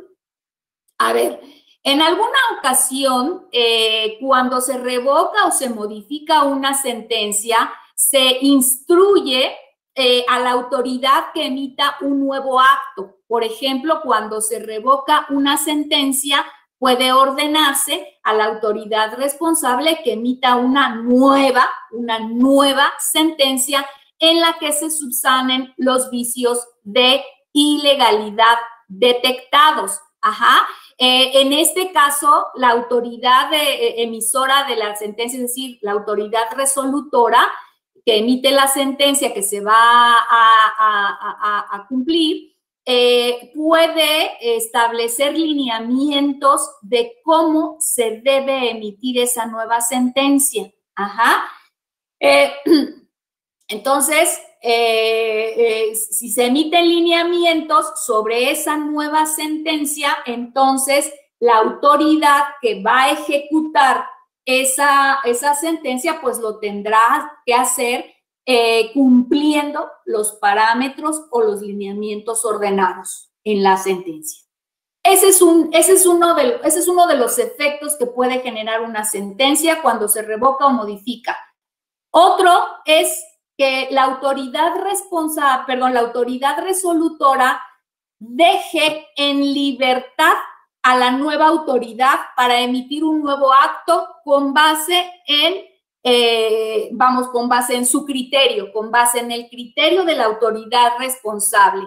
A ver, en alguna ocasión, eh, cuando se revoca o se modifica una sentencia, se instruye eh, a la autoridad que emita un nuevo acto. Por ejemplo, cuando se revoca una sentencia, puede ordenarse a la autoridad responsable que emita una nueva, una nueva sentencia en la que se subsanen los vicios de ilegalidad detectados. Ajá. Eh, en este caso, la autoridad eh, emisora de la sentencia, es decir, la autoridad resolutora que emite la sentencia que se va a, cumplir, eh, puede establecer lineamientos de cómo se debe emitir esa nueva sentencia. Ajá. entonces, eh, eh, si se emiten lineamientos sobre esa nueva sentencia, entonces la autoridad que va a ejecutar esa, esa sentencia, pues lo tendrá que hacer eh, cumpliendo los parámetros o los lineamientos ordenados en la sentencia. Ese es, un, ese, es uno de, ese es uno de los efectos que puede generar una sentencia cuando se revoca o modifica. Otro es que la autoridad responsable, perdón, la autoridad resolutora deje en libertad a la nueva autoridad para emitir un nuevo acto con base en, eh, vamos, con base en su criterio, con base en el criterio de la autoridad responsable.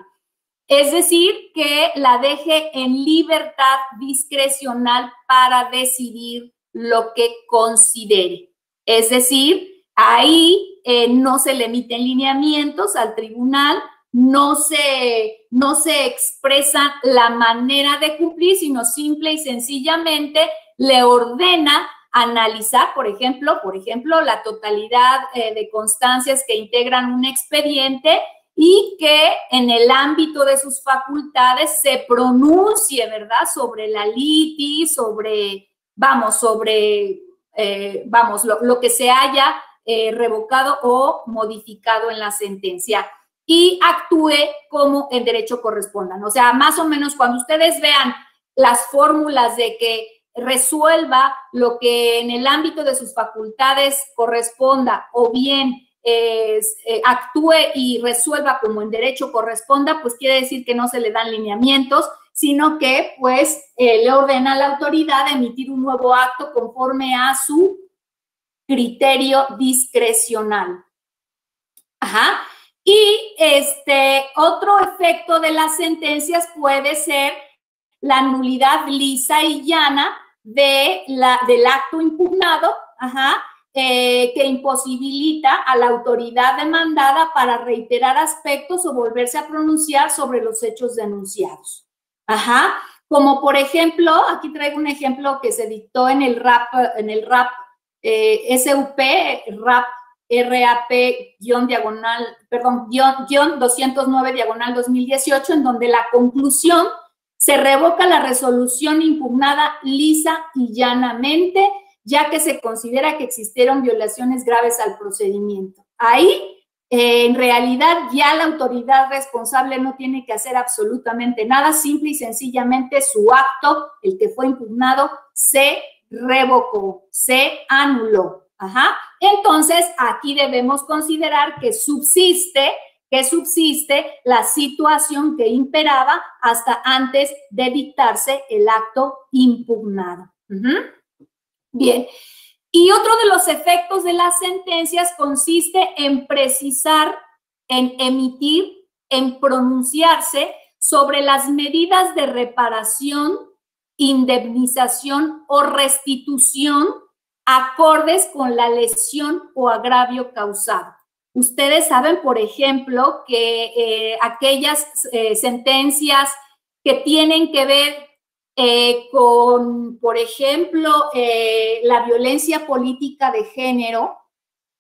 Es decir, que la deje en libertad discrecional para decidir lo que considere. Es decir, ahí eh, no se le emiten lineamientos al tribunal, no se, no se expresa la manera de cumplir, sino simple y sencillamente le ordena analizar, por ejemplo, por ejemplo, la totalidad eh, de constancias que integran un expediente y que en el ámbito de sus facultades se pronuncie, ¿verdad?, sobre la litis, sobre, vamos, sobre, eh, vamos, lo, que se haya eh, revocado o modificado en la sentencia y actúe como en derecho correspondan. O sea, más o menos cuando ustedes vean las fórmulas de que resuelva lo que en el ámbito de sus facultades corresponda o bien eh, actúe y resuelva como en derecho corresponda, pues quiere decir que no se le dan lineamientos, sino que pues eh, le ordena a la autoridad emitir un nuevo acto conforme a su criterio discrecional. Ajá. Y este otro efecto de las sentencias puede ser la nulidad lisa y llana de la, del acto impugnado, ajá, eh, que imposibilita a la autoridad demandada para reiterar aspectos o volverse a pronunciar sobre los hechos denunciados. Ajá. Como por ejemplo, aquí traigo un ejemplo que se dictó en el RAP, en el RAP eh, SUP, RAP, RAP-diagonal, perdón, guion, 209 diagonal 2018, en donde la conclusión se revoca la resolución impugnada lisa y llanamente, ya que se considera que existieron violaciones graves al procedimiento. Ahí, eh, en realidad, ya la autoridad responsable no tiene que hacer absolutamente nada, simple y sencillamente su acto, el que fue impugnado, se revocó, se anuló. Ajá. Entonces, aquí debemos considerar que subsiste, que subsiste la situación que imperaba hasta antes de dictarse el acto impugnado. Bien. Y otro de los efectos de las sentencias consiste en precisar, en emitir, en pronunciarse sobre las medidas de reparación indemnización o restitución acordes con la lesión o agravio causado. Ustedes saben, por ejemplo, que eh, aquellas eh, sentencias que tienen que ver eh, con, por ejemplo, la violencia política de género,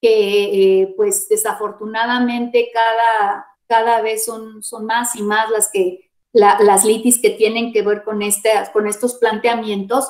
que pues desafortunadamente cada, cada vez son, son más y más las que las litis que tienen que ver con, este, con estos planteamientos.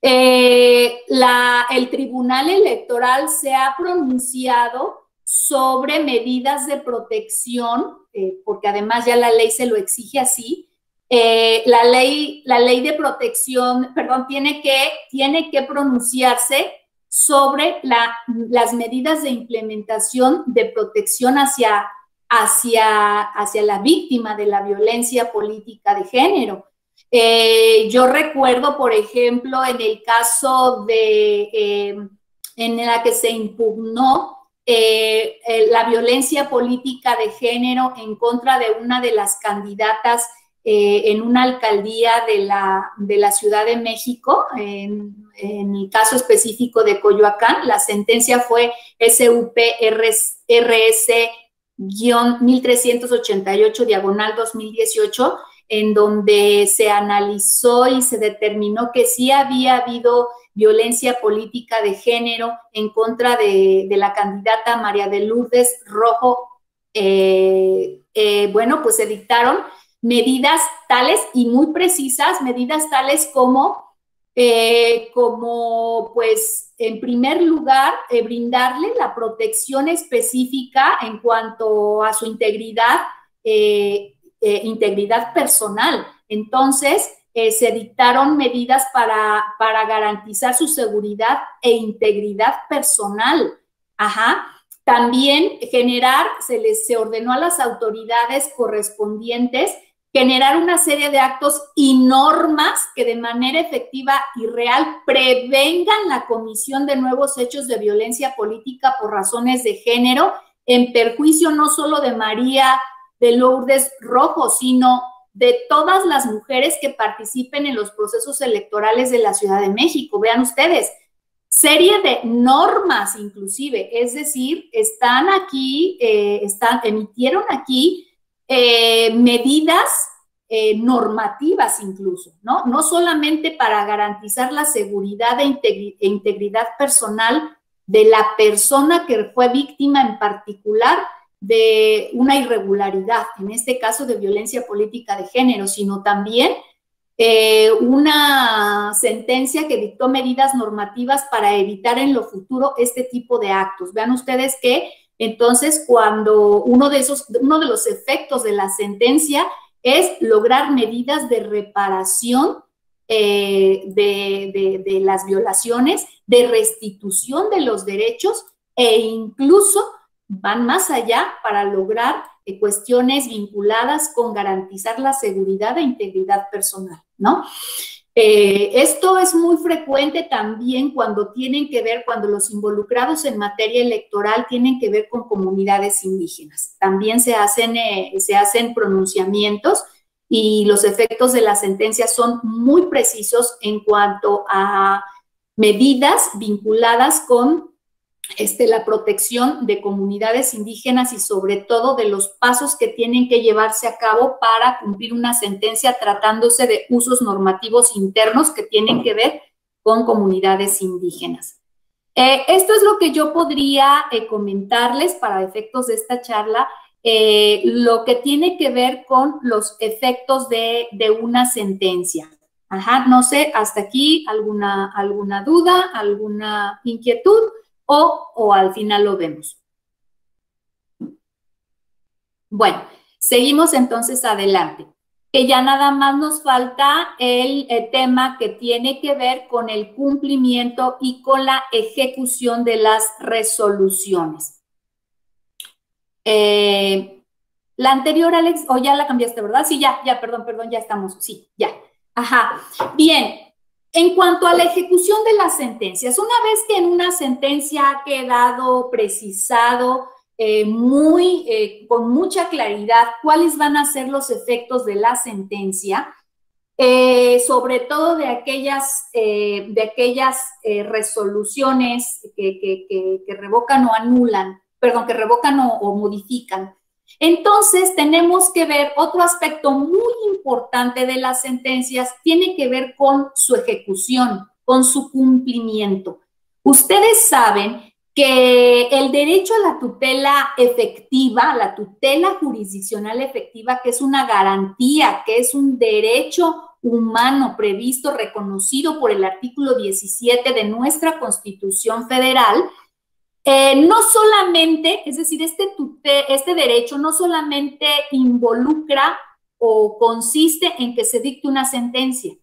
La, el Tribunal Electoral se ha pronunciado sobre medidas de protección, eh, porque además ya la ley se lo exige así. Eh, la, ley, la ley de protección, perdón, tiene que, tiene que pronunciarse sobre las medidas de implementación de protección hacia, hacia, hacia la víctima de la violencia política de género. Eh, yo recuerdo, por ejemplo, en el caso de, en la que se impugnó eh, la violencia política de género en contra de una de las candidatas en una alcaldía de la, de la Ciudad de México, en, el caso específico de Coyoacán, la sentencia fue SUPRS 1388 diagonal 2018, en donde se analizó y se determinó que sí había habido violencia política de género en contra de, la candidata María de Lourdes Rojo. Eh, eh, bueno, pues se dictaron medidas tales y muy precisas, medidas tales como eh, como pues en primer lugar brindarle la protección específica en cuanto a su integridad, integridad personal. Entonces, se dictaron medidas para, para garantizar su seguridad e integridad personal. Ajá. También generar, se les se ordenó a las autoridades correspondientes generar una serie de actos y normas que de manera efectiva y real prevengan la comisión de nuevos hechos de violencia política por razones de género en perjuicio no solo de María de Lourdes Rojo, sino de todas las mujeres que participen en los procesos electorales de la Ciudad de México. Vean ustedes, serie de normas inclusive, es decir, están aquí, eh, están, emitieron aquí eh, medidas eh, normativas incluso, ¿no? No solamente para garantizar la seguridad e, e integridad personal de la persona que fue víctima en particular de una irregularidad, en este caso de violencia política de género, sino también eh, una sentencia que dictó medidas normativas para evitar en lo futuro este tipo de actos. Vean ustedes que entonces, cuando uno de esos, uno de los efectos de la sentencia es lograr medidas de reparación eh, de, las violaciones, de restitución de los derechos e incluso van más allá para lograr eh, cuestiones vinculadas con garantizar la seguridad e integridad personal, ¿no? Eh, esto es muy frecuente también cuando tienen que ver, cuando los involucrados en materia electoral tienen que ver con comunidades indígenas. También se hacen, eh, se hacen pronunciamientos y los efectos de la sentencia son muy precisos en cuanto a medidas vinculadas con este, la protección de comunidades indígenas y sobre todo de los pasos que tienen que llevarse a cabo para cumplir una sentencia tratándose de usos normativos internos que tienen que ver con comunidades indígenas. Eh, esto es lo que yo podría eh, comentarles para efectos de esta charla, eh, lo que tiene que ver con los efectos de, de una sentencia. Ajá, no sé, hasta aquí alguna, alguna duda, alguna inquietud o, al final lo vemos. Bueno, seguimos entonces adelante, que ya nada más nos falta el, tema que tiene que ver con el cumplimiento y con la ejecución de las resoluciones. Eh, la anterior, Alex, o ya la cambiaste, ¿verdad? Sí, ya, ya, perdón, perdón, ya estamos, sí, ya. Ajá. Bien, en cuanto a la ejecución de las sentencias, una vez que en una sentencia ha quedado precisado eh, muy, eh, con mucha claridad cuáles van a ser los efectos de la sentencia, eh, sobre todo de aquellas, de aquellas resoluciones que, revocan o anulan, perdón, que revocan o modifican entonces, tenemos que ver otro aspecto muy importante de las sentencias, tiene que ver con su ejecución, con su cumplimiento. Ustedes saben que el derecho a la tutela efectiva, la tutela jurisdiccional efectiva, que es una garantía, que es un derecho humano previsto, reconocido por el artículo 17 de nuestra Constitución Federal, eh, no solamente, es decir, este, este derecho no solamente involucra o consiste en que se dicte una sentencia.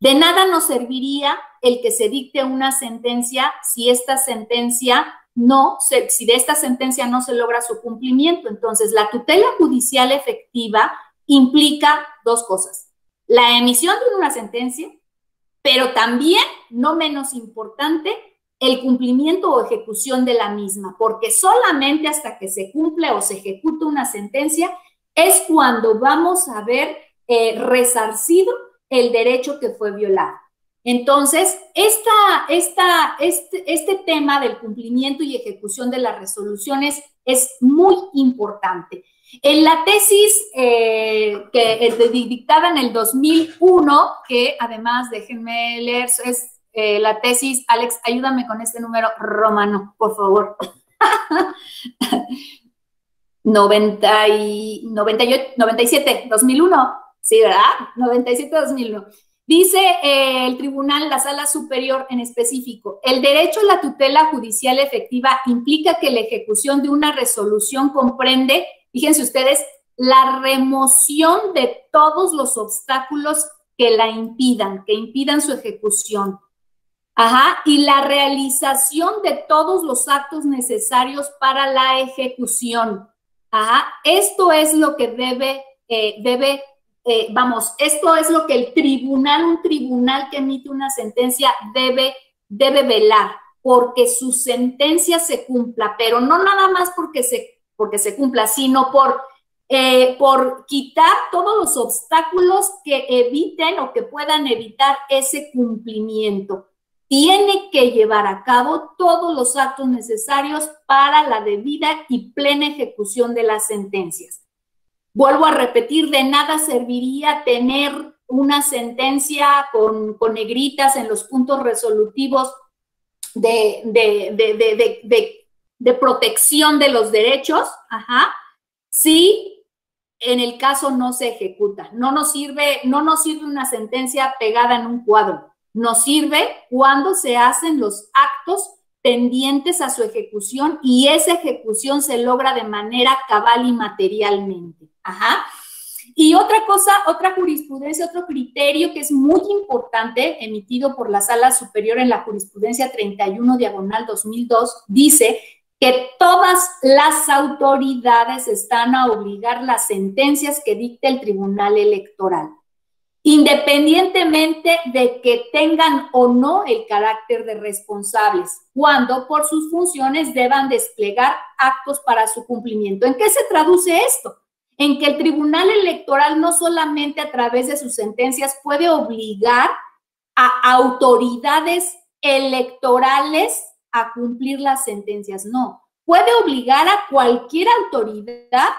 De nada nos serviría el que se dicte una sentencia si esta sentencia no, se, si de esta sentencia no se logra su cumplimiento. Entonces, la tutela judicial efectiva implica dos cosas. La emisión de una sentencia, pero también, no menos importante, el cumplimiento o ejecución de la misma, porque solamente hasta que se cumple o se ejecuta una sentencia es cuando vamos a ver eh, resarcido el derecho que fue violado. Entonces, esta, esta, este, este tema del cumplimiento y ejecución de las resoluciones es muy importante. En la tesis eh, que es dictada en el 2001, que además, déjenme leer, es eh, la tesis, Alex, ayúdame con este número romano, por favor. 90 y 98, 97, 2001. Sí, ¿verdad? 97-2001. Dice eh, el tribunal, la sala superior en específico, el derecho a la tutela judicial efectiva implica que la ejecución de una resolución comprende, fíjense ustedes, la remoción de todos los obstáculos que la impidan, que impidan su ejecución. Ajá, y la realización de todos los actos necesarios para la ejecución. Ajá, esto es lo que debe, eh, debe eh, vamos, esto es lo que el tribunal, un tribunal que emite una sentencia debe, debe velar, porque su sentencia se cumpla, pero no nada más porque se, porque se cumpla, sino por, eh, por quitar todos los obstáculos que eviten o que puedan evitar ese cumplimiento. Tiene que llevar a cabo todos los actos necesarios para la debida y plena ejecución de las sentencias. Vuelvo a repetir, de nada serviría tener una sentencia con, negritas en los puntos resolutivos de, de, protección de los derechos, ajá, si en el caso no se ejecuta. No nos sirve, no nos sirve una sentencia pegada en un cuadro. Nos sirve cuando se hacen los actos pendientes a su ejecución y esa ejecución se logra de manera cabal y materialmente. Ajá. Y otra cosa, otra jurisprudencia, otro criterio que es muy importante, emitido por la Sala Superior en la Jurisprudencia 31 Diagonal 2002, dice que todas las autoridades están a obligar las sentencias que dicte el Tribunal Electoral, independientemente de que tengan o no el carácter de responsables, cuando por sus funciones deban desplegar actos para su cumplimiento. ¿En qué se traduce esto? en que el Tribunal Electoral no solamente a través de sus sentencias puede obligar a autoridades electorales a cumplir las sentencias, no, puede obligar a cualquier autoridad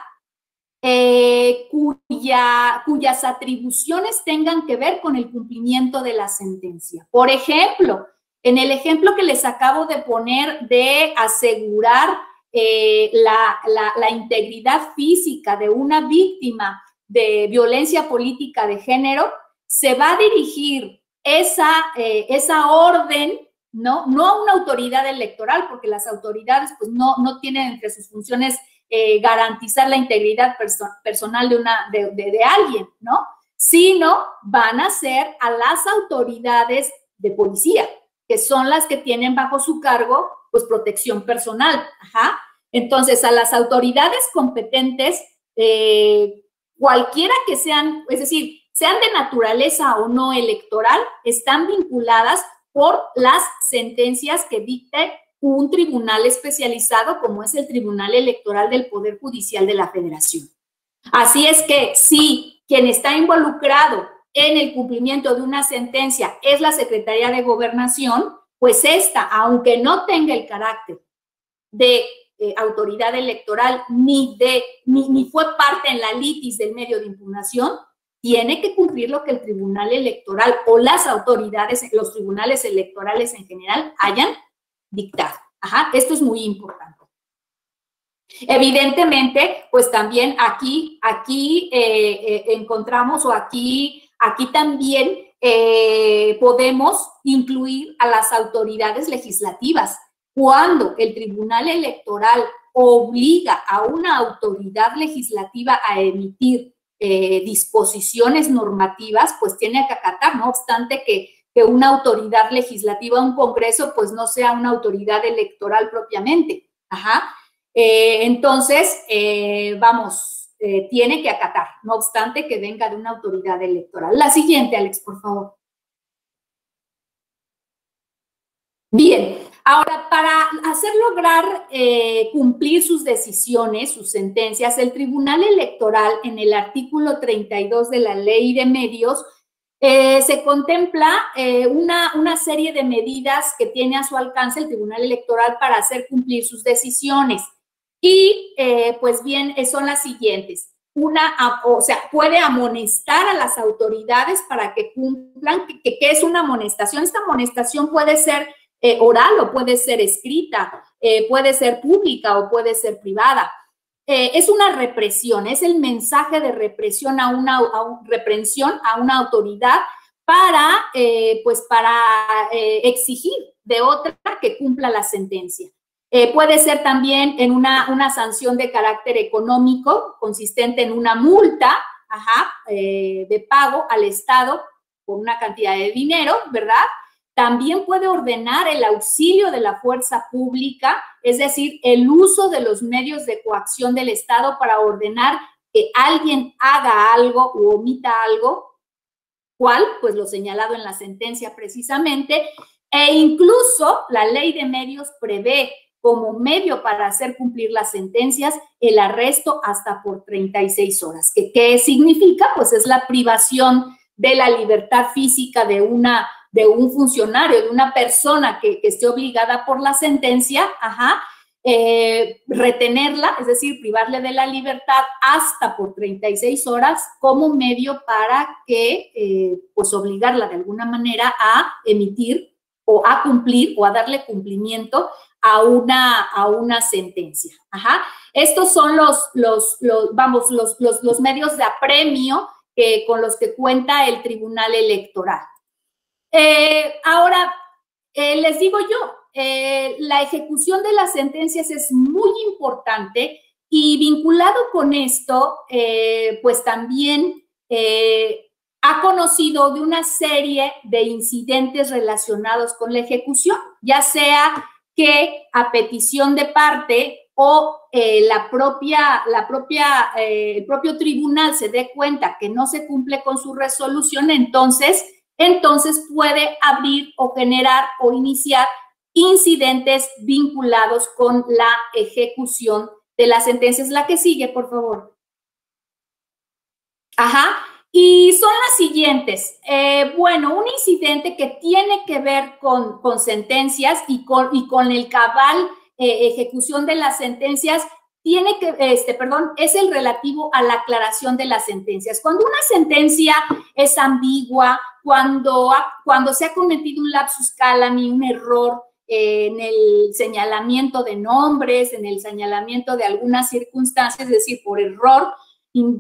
eh, cuya, cuyas atribuciones tengan que ver con el cumplimiento de la sentencia. Por ejemplo, en el ejemplo que les acabo de poner de asegurar eh, la, integridad física de una víctima de violencia política de género, se va a dirigir esa, eh, esa orden, ¿no? No a una autoridad electoral, porque las autoridades pues, no, no tienen entre sus funciones eh, garantizar la integridad personal de, una, de, alguien, ¿no? Sino van a ser a las autoridades de policía, que son las que tienen bajo su cargo pues protección personal. Ajá. Entonces, a las autoridades competentes, eh, cualquiera que sean, es decir, sean de naturaleza o no electoral, están vinculadas por las sentencias que dicte un tribunal especializado como es el Tribunal Electoral del Poder Judicial de la Federación. Así es que si quien está involucrado en el cumplimiento de una sentencia es la Secretaría de Gobernación, pues esta, aunque no tenga el carácter de eh, autoridad electoral ni, de, ni, fue parte en la litis del medio de impugnación, tiene que cumplir lo que el tribunal electoral o las autoridades, los tribunales electorales en general hayan dictado. Ajá, esto es muy importante. Evidentemente, pues también aquí, aquí eh, eh, encontramos o aquí, aquí también eh, podemos incluir a las autoridades legislativas. Cuando el Tribunal Electoral obliga a una autoridad legislativa a emitir disposiciones normativas, pues tiene que acatar, no obstante que, que una autoridad legislativa, un Congreso, pues no sea una autoridad electoral propiamente. Ajá. Eh, entonces, eh, vamos, eh, tiene que acatar, no obstante que venga de una autoridad electoral. La siguiente, Alex, por favor. Bien, ahora para hacer lograr cumplir sus decisiones, sus sentencias, el Tribunal Electoral en el artículo 32 de la Ley de Medios se contempla una, una, serie de medidas que tiene a su alcance el Tribunal Electoral para hacer cumplir sus decisiones. Y eh, pues bien, eh, son las siguientes. Una, o sea, puede amonestar a las autoridades para que cumplan, que, es una amonestación. Esta amonestación puede ser eh, oral o puede ser escrita, puede ser pública o puede ser privada. Es una represión, es el mensaje de represión a una reprensión a una autoridad para, pues, para exigir de otra que cumpla la sentencia. Eh, puede ser también en una, una, sanción de carácter económico, consistente en una multa eh, de pago al Estado por una cantidad de dinero, ¿verdad? También puede ordenar el auxilio de la fuerza pública, es decir, el uso de los medios de coacción del Estado para ordenar que alguien haga algo o omita algo, cual, pues lo señalado en la sentencia precisamente, e incluso la ley de medios prevé como medio para hacer cumplir las sentencias el arresto hasta por 36 horas. ¿Qué, qué significa? Pues es la privación de la libertad física de una de un funcionario, de una persona que, esté obligada por la sentencia, ajá, eh, retenerla, es decir, privarle de la libertad hasta por 36 horas como medio para que, eh, pues, obligarla de alguna manera a emitir o a cumplir o a darle cumplimiento a una, a una sentencia. Ajá. Estos son los, los, vamos, los, los, medios de apremio que, con los que cuenta el Tribunal Electoral. Eh, ahora, eh, les digo yo, eh, la ejecución de las sentencias es muy importante y vinculado con esto, pues también ha conocido de una serie de incidentes relacionados con la ejecución, ya sea que a petición de parte o la propia, la propia, el propio tribunal se dé cuenta que no se cumple con su resolución, entonces, entonces puede abrir o generar o iniciar incidentes vinculados con la ejecución de las sentencias. La que sigue, por favor. Ajá. Y son las siguientes. Eh, bueno, un incidente que tiene que ver con, con sentencias y con, y con el cabal eh, ejecución de las sentencias tiene que, este, perdón, es el relativo a la aclaración de las sentencias. Cuando una sentencia es ambigua, cuando, cuando se ha cometido un lapsus calami, un error eh, en el señalamiento de nombres, en el señalamiento de algunas circunstancias, es decir, por error,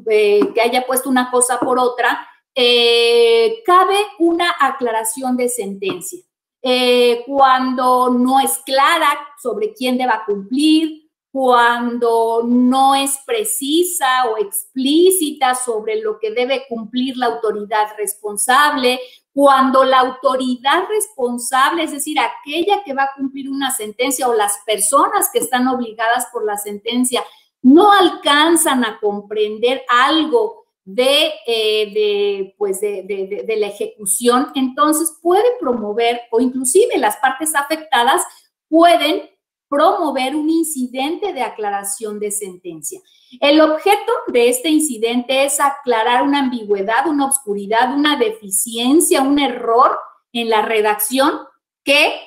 eh, que haya puesto una cosa por otra, eh, cabe una aclaración de sentencia. Eh, cuando no es clara sobre quién deba cumplir, cuando no es precisa o explícita sobre lo que debe cumplir la autoridad responsable, cuando la autoridad responsable, es decir, aquella que va a cumplir una sentencia o las personas que están obligadas por la sentencia, no alcanzan a comprender algo de, eh, pues de, la ejecución, entonces puede promover o inclusive las partes afectadas pueden promover un incidente de aclaración de sentencia. El objeto de este incidente es aclarar una ambigüedad, una obscuridad, una deficiencia, un error en la redacción que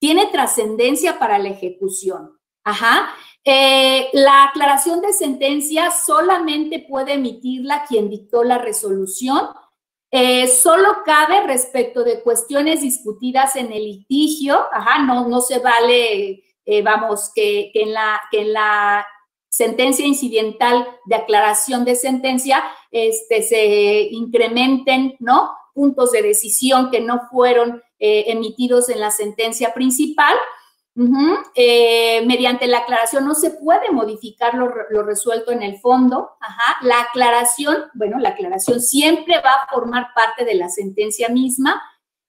tiene trascendencia para la ejecución. Ajá. Eh, la aclaración de sentencia solamente puede emitirla quien dictó la resolución. Eh, solo cabe respecto de cuestiones discutidas en el litigio, ajá, no, no se vale eh, vamos, que, en la, en la sentencia incidental de aclaración de sentencia este, se incrementen, ¿no? Puntos de decisión que no fueron eh, emitidos en la sentencia principal. Eh, mediante la aclaración no se puede modificar lo, resuelto en el fondo. La aclaración, bueno, la aclaración siempre va a formar parte de la sentencia misma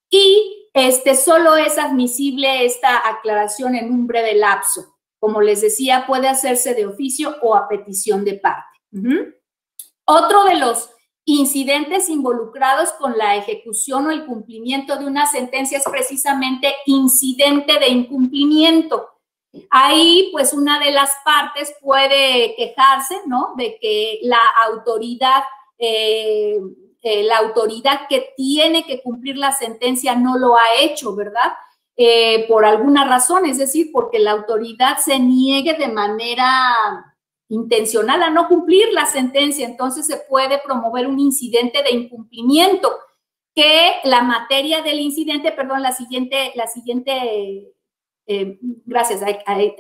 y este, solo es admisible esta aclaración en un breve lapso. Como les decía, puede hacerse de oficio o a petición de parte. Otro de los incidentes involucrados con la ejecución o el cumplimiento de una sentencia es precisamente incidente de incumplimiento. Ahí, pues, una de las partes puede quejarse, ¿no? De que la autoridad, eh, eh, la autoridad que tiene que cumplir la sentencia no lo ha hecho, ¿verdad? Eh, por alguna razón, es decir, porque la autoridad se niegue de manera intencional a no cumplir la sentencia, entonces se puede promover un incidente de incumplimiento, que la materia del incidente, perdón, la siguiente, la siguiente, eh, gracias, de,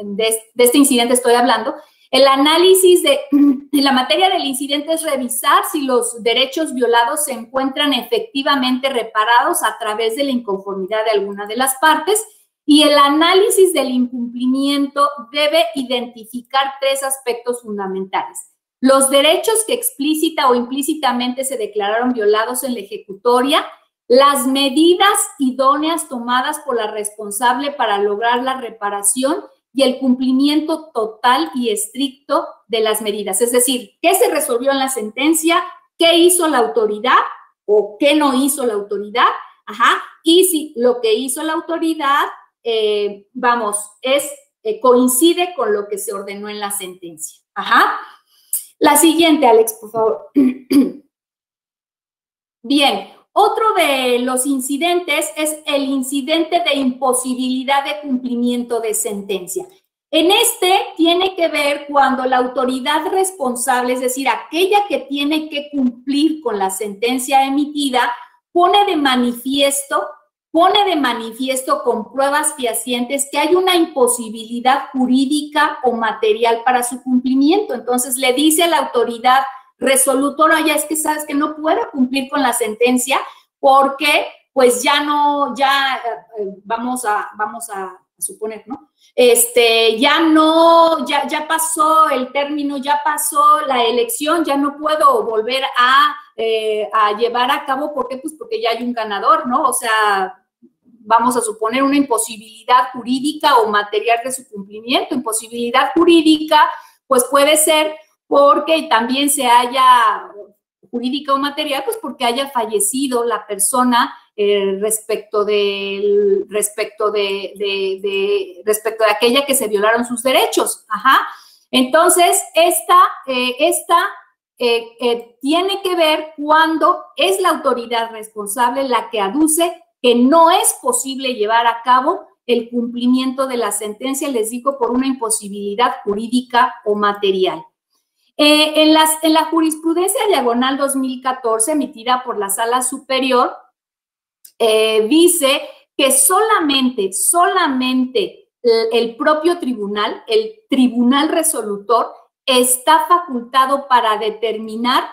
este incidente estoy hablando, el análisis de, la materia del incidente es revisar si los derechos violados se encuentran efectivamente reparados a través de la inconformidad de alguna de las partes y el análisis del incumplimiento debe identificar tres aspectos fundamentales. Los derechos que explícita o implícitamente se declararon violados en la ejecutoria, las medidas idóneas tomadas por la responsable para lograr la reparación y el cumplimiento total y estricto de las medidas. Es decir, qué se resolvió en la sentencia, qué hizo la autoridad o qué no hizo la autoridad, ajá, y si lo que hizo la autoridad eh, vamos, es, eh, coincide con lo que se ordenó en la sentencia. Ajá. La siguiente, Alex, por favor. Bien, otro de los incidentes es el incidente de imposibilidad de cumplimiento de sentencia. En este tiene que ver cuando la autoridad responsable, es decir, aquella que tiene que cumplir con la sentencia emitida, pone de manifiesto pone de manifiesto con pruebas fehacientes que hay una imposibilidad jurídica o material para su cumplimiento. Entonces le dice a la autoridad resolutora, ya es que sabes que no puedo cumplir con la sentencia porque pues ya no, ya eh, vamos a, vamos a suponer, ¿no? Este, ya no, ya, ya pasó el término, ya pasó la elección, ya no puedo volver a, eh, a llevar a cabo, ¿por qué? Pues porque ya hay un ganador, ¿no? O sea, vamos a suponer una imposibilidad jurídica o material de su cumplimiento. Imposibilidad jurídica, pues puede ser porque también se haya jurídica o material, pues porque haya fallecido la persona eh, respecto de respecto de, respecto de aquella que se violaron sus derechos. Ajá. Entonces, esta, eh, esta eh, tiene que ver cuando es la autoridad responsable la que aduce que no es posible llevar a cabo el cumplimiento de la sentencia, les digo, por una imposibilidad jurídica o material. Eh, en, las, en la jurisprudencia diagonal 2014 emitida por la Sala Superior, eh, dice que solamente, solamente el propio tribunal, el tribunal resolutor, está facultado para determinar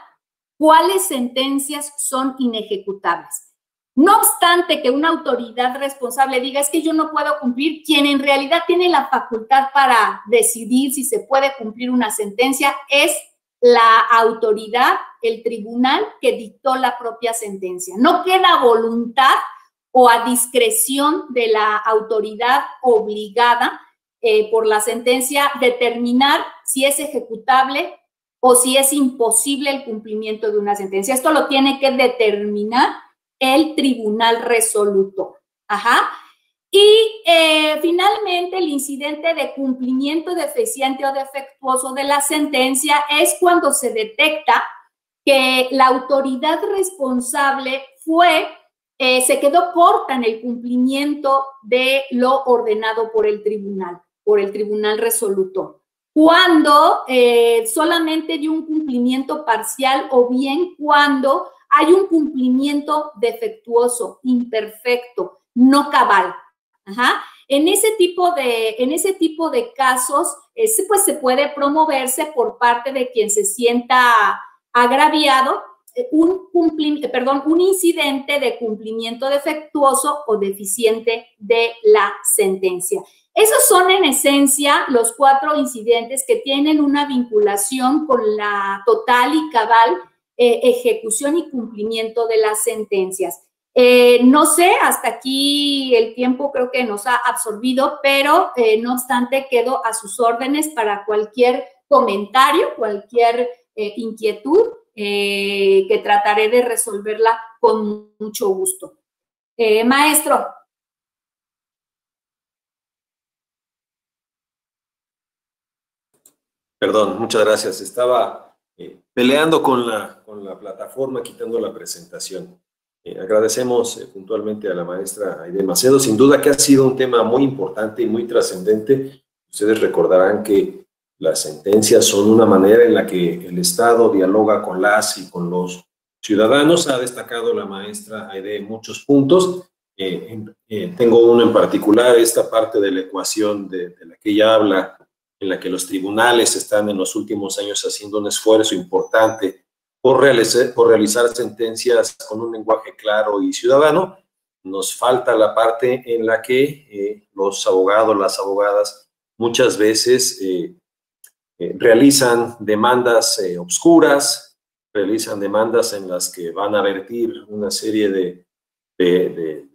cuáles sentencias son inejecutables. No obstante que una autoridad responsable diga es que yo no puedo cumplir, quien en realidad tiene la facultad para decidir si se puede cumplir una sentencia es la autoridad, el tribunal que dictó la propia sentencia. No queda voluntad o a discreción de la autoridad obligada eh, por la sentencia determinar si es ejecutable o si es imposible el cumplimiento de una sentencia. Esto lo tiene que determinar el tribunal resolutor. Ajá. Y eh, finalmente, el incidente de cumplimiento deficiente o defectuoso de la sentencia es cuando se detecta que la autoridad responsable fue, eh, se quedó corta en el cumplimiento de lo ordenado por el tribunal, por el tribunal resolutor. Cuando eh, solamente dio un cumplimiento parcial o bien cuando hay un cumplimiento defectuoso, imperfecto, no cabal. En ese tipo de, en ese tipo de casos, ese, pues se puede promoverse por parte de quien se sienta agraviado eh, un, perdón, un incidente de cumplimiento defectuoso o deficiente de la sentencia. Esos son en esencia los cuatro incidentes que tienen una vinculación con la total y cabal eh, ejecución y cumplimiento de las sentencias. Eh, no sé, hasta aquí el tiempo creo que nos ha absorbido, pero eh, no obstante quedo a sus órdenes para cualquier comentario, cualquier inquietud, que trataré de resolverla con mucho gusto. maestro. Perdón, muchas gracias. Estaba eh, peleando con la, con la plataforma, quitando la presentación. Eh, agradecemos eh, puntualmente a la maestra Aide Macedo. Sin duda que ha sido un tema muy importante y muy trascendente. Ustedes recordarán que las sentencias son una manera en la que el Estado dialoga con las y con los ciudadanos. Ha destacado la maestra Aide muchos puntos. tengo uno en particular, esta parte de la ecuación de, de la que ella habla en la que los tribunales están en los últimos años haciendo un esfuerzo importante por realizar, sentencias con un lenguaje claro y ciudadano. Nos falta la parte en la que eh, los abogados, las abogadas, muchas veces eh, eh, realizan demandas obscuras, realizan demandas en las que van a vertir una serie de, de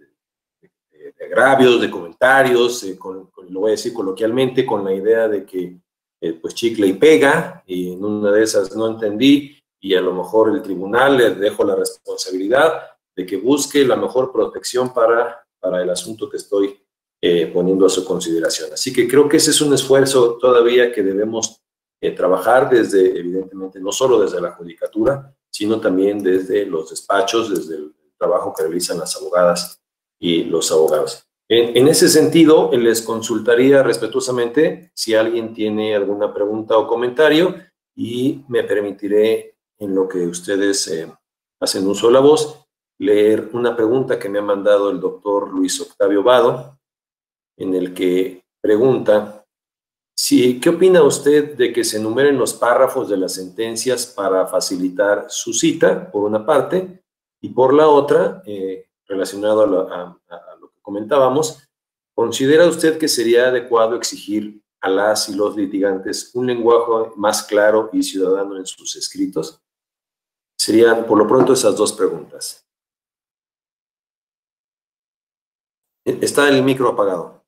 de agravios, de comentarios, con, lo voy a decir coloquialmente, con la idea de que eh, pues chicle y pega, y en una de esas no entendí, y a lo mejor el tribunal le dejo la responsabilidad de que busque la mejor protección para, para el asunto que estoy eh, poniendo a su consideración. Así que creo que ese es un esfuerzo todavía que debemos trabajar desde, evidentemente, no solo desde la judicatura, sino también desde los despachos, desde el trabajo que realizan las abogadas y los abogados. En, ese sentido, les consultaría respetuosamente si alguien tiene alguna pregunta o comentario y me permitiré, en lo que ustedes eh, hacen uso de la voz, leer una pregunta que me ha mandado el doctor Luis Octavio Vado, en el que pregunta, si, ¿qué opina usted de que se enumeren los párrafos de las sentencias para facilitar su cita, por una parte, y por la otra, eh, relacionado a lo, que comentábamos, ¿considera usted que sería adecuado exigir a las y los litigantes un lenguaje más claro y ciudadano en sus escritos? Serían, por lo pronto, esas dos preguntas. Está el micro apagado.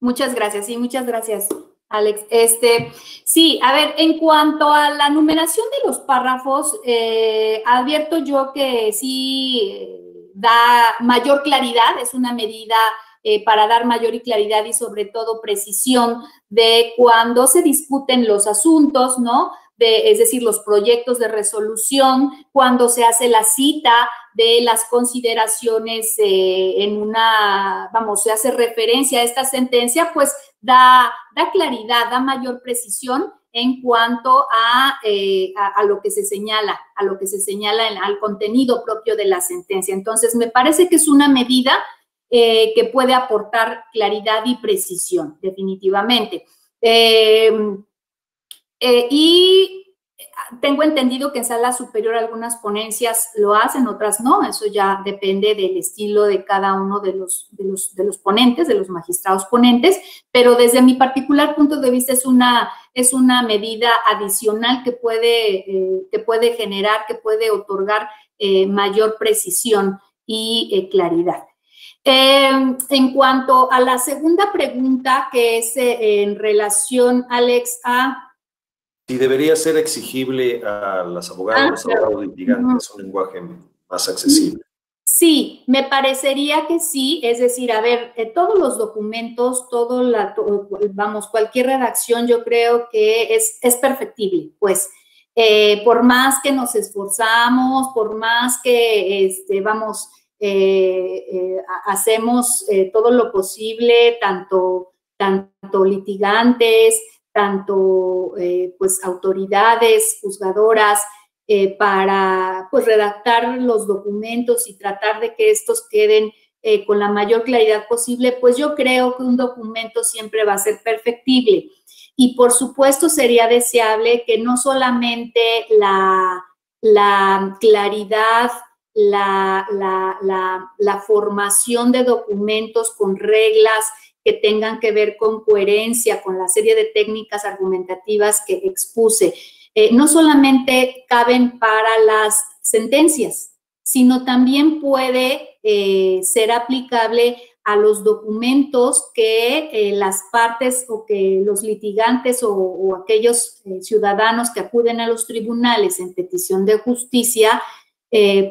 Muchas gracias, sí, muchas gracias. Alex. Este, sí, a ver, en cuanto a la numeración de los párrafos, eh, advierto yo que sí eh, da mayor claridad, es una medida eh, para dar mayor claridad y sobre todo precisión de cuando se discuten los asuntos, ¿no? De, es decir, los proyectos de resolución, cuando se hace la cita de las consideraciones en una, vamos, se hace referencia a esta sentencia, pues da, da claridad, da mayor precisión en cuanto eh, a, a, lo que se señala, a lo que se señala en, al contenido propio de la sentencia. Entonces, me parece que es una medida eh, que puede aportar claridad y precisión, definitivamente. Eh, y tengo entendido que en sala superior algunas ponencias lo hacen, otras no. Eso ya depende del estilo de cada uno de los, de los, de los ponentes, de los magistrados ponentes, pero desde mi particular punto de vista es una, es una medida adicional que puede, eh, que puede generar, que puede otorgar eh, mayor precisión y eh, claridad. en cuanto a la segunda pregunta, que es en relación, Alex, a si debería ser exigible a las abogadas, ah, los abogados litigantes, un lenguaje más accesible. Sí, me parecería que sí, es decir, a ver, eh, todos los documentos, todo la, vamos, cualquier redacción, yo creo que es, es perfectible, pues, eh, por más que nos esforzamos, por más que, este, vamos, eh, hacemos todo lo posible, tanto, tanto litigantes, tanto eh, pues autoridades, juzgadoras, eh, para pues redactar los documentos y tratar de que estos queden eh, con la mayor claridad posible, pues yo creo que un documento siempre va a ser perfectible. Y por supuesto sería deseable que no solamente la, la claridad, la, la, la, formación de documentos con reglas que tengan que ver con coherencia, con la serie de técnicas argumentativas que expuse, eh, no solamente caben para las sentencias, sino también puede eh, ser aplicable a los documentos que eh, las partes o que los litigantes o, aquellos ciudadanos que acuden a los tribunales en petición de justicia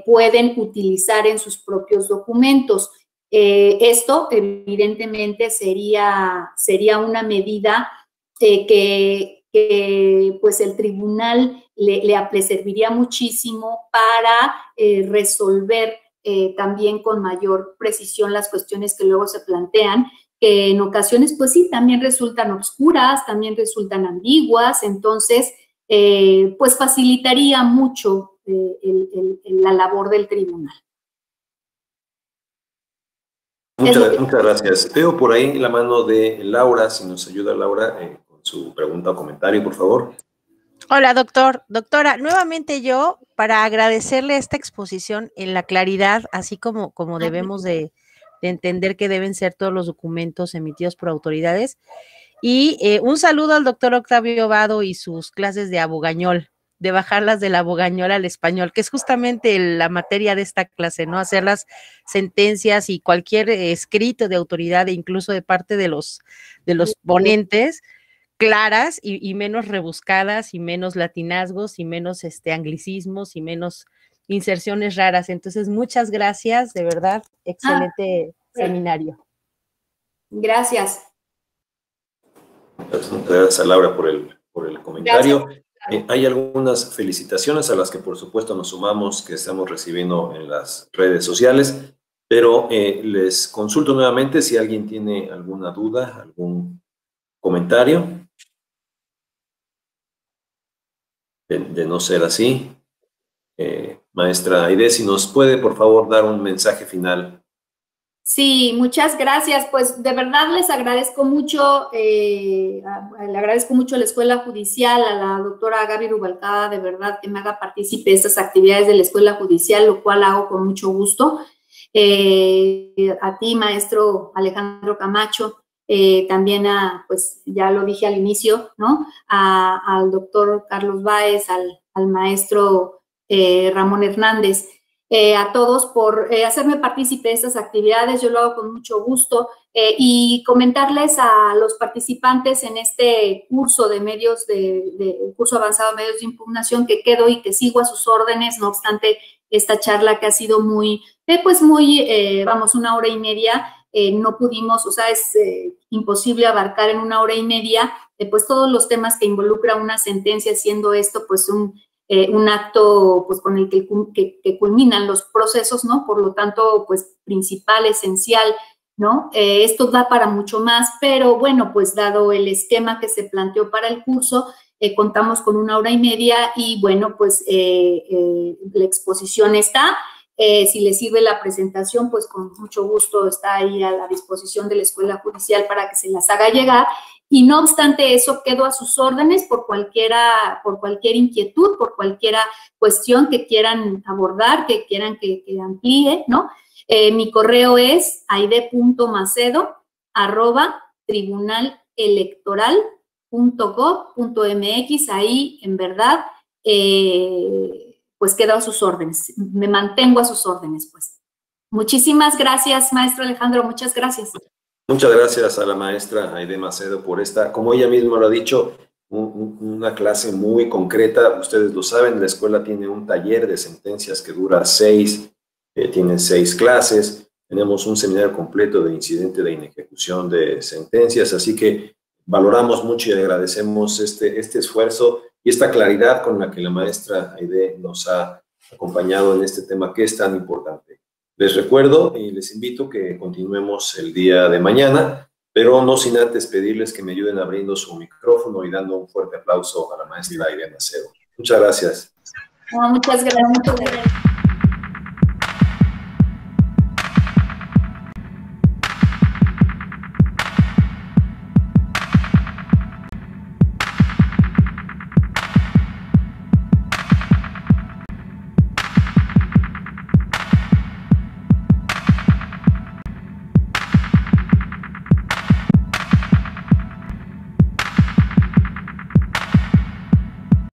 pueden utilizar en sus propios documentos. Esto evidentemente sería, sería una medida que, que pues el tribunal le, le serviría muchísimo para eh, resolver eh, también con mayor precisión las cuestiones que luego se plantean, que en ocasiones pues sí, también resultan obscuras, también resultan ambiguas, entonces eh, pues facilitaría mucho la labor del tribunal. Muchas, muchas, gracias. Veo por ahí la mano de Laura, si nos ayuda Laura con su pregunta o comentario, por favor. Hola, doctor. Doctora, nuevamente yo para agradecerle esta exposición en la claridad, así como, como debemos de, entender que deben ser todos los documentos emitidos por autoridades. Y eh, un saludo al doctor Octavio Vado y sus clases de abogañol, de bajarlas del abogañol al español, que es justamente la materia de esta clase, ¿no? Hacer las sentencias y cualquier escrito de autoridad, e incluso de parte de los, de los ponentes, claras y, menos rebuscadas y menos latinazgos y menos este, anglicismos y menos inserciones raras. Entonces, muchas gracias, de verdad, ah, excelente seminario. Gracias. Muchas gracias a Laura por el, por el comentario. Eh, hay algunas felicitaciones a las que por supuesto nos sumamos que estamos recibiendo en las redes sociales, pero eh, les consulto nuevamente si alguien tiene alguna duda, algún comentario. de, no ser así. Eh, maestra Aide, si nos puede, por favor, dar un mensaje final. Sí, muchas gracias. Pues de verdad les agradezco mucho, eh, le agradezco mucho a la Escuela Judicial, a la doctora Gaby Rubalcada, de verdad que me haga partícipe de estas actividades de la Escuela Judicial, lo cual hago con mucho gusto. Eh, a ti, maestro Alejandro Camacho, eh, también a, pues ya lo dije al inicio, ¿no? al doctor Carlos Báez, al, maestro eh, Ramón Hernández, eh, a todos por hacerme partícipe de estas actividades, yo lo hago con mucho gusto. Y comentarles a los participantes en este curso de medios, de, curso avanzado de medios de impugnación que quedo y que sigo a sus órdenes, no obstante esta charla que ha sido muy, pues muy, vamos, una hora y media, eh, no pudimos, o sea, es eh, imposible abarcar en una hora y media, eh, pues todos los temas que involucra una sentencia, siendo esto pues un, un acto pues con el que, culminan los procesos, ¿no? Por lo tanto, pues principal, esencial, ¿no? esto da para mucho más, pero bueno, pues dado el esquema que se planteó para el curso, contamos con una hora y media y bueno, pues la exposición está. Eh, si les sirve la presentación, pues con mucho gusto está ahí a la disposición de la Escuela Judicial para que se las haga llegar. Y no obstante eso, quedo a sus órdenes por cualquiera, por cualquier inquietud, por cualquier cuestión que quieran abordar, que quieran que, amplíe, ¿no? Eh, mi correo es aide.macedo arroba tribunalelectoral.gov.mx. Ahí, en verdad, eh, pues quedo a sus órdenes, me mantengo a sus órdenes, pues. Muchísimas gracias, maestro Alejandro, muchas gracias. Muchas gracias a la maestra Aide Macedo por esta, como ella misma lo ha dicho, una clase muy concreta. Ustedes lo saben, la escuela tiene un taller de sentencias que dura seis, eh, tiene seis clases. Tenemos un seminario completo de incidente de inejecución de sentencias, así que valoramos mucho y agradecemos este, este esfuerzo y esta claridad con la que la maestra Aide nos ha acompañado en este tema que es tan importante. Les recuerdo y les invito que continuemos el día de mañana, pero no sin antes pedirles que me ayuden abriendo su micrófono y dando un fuerte aplauso a la maestra Aide Macedo. Muchas gracias. muchas gracias.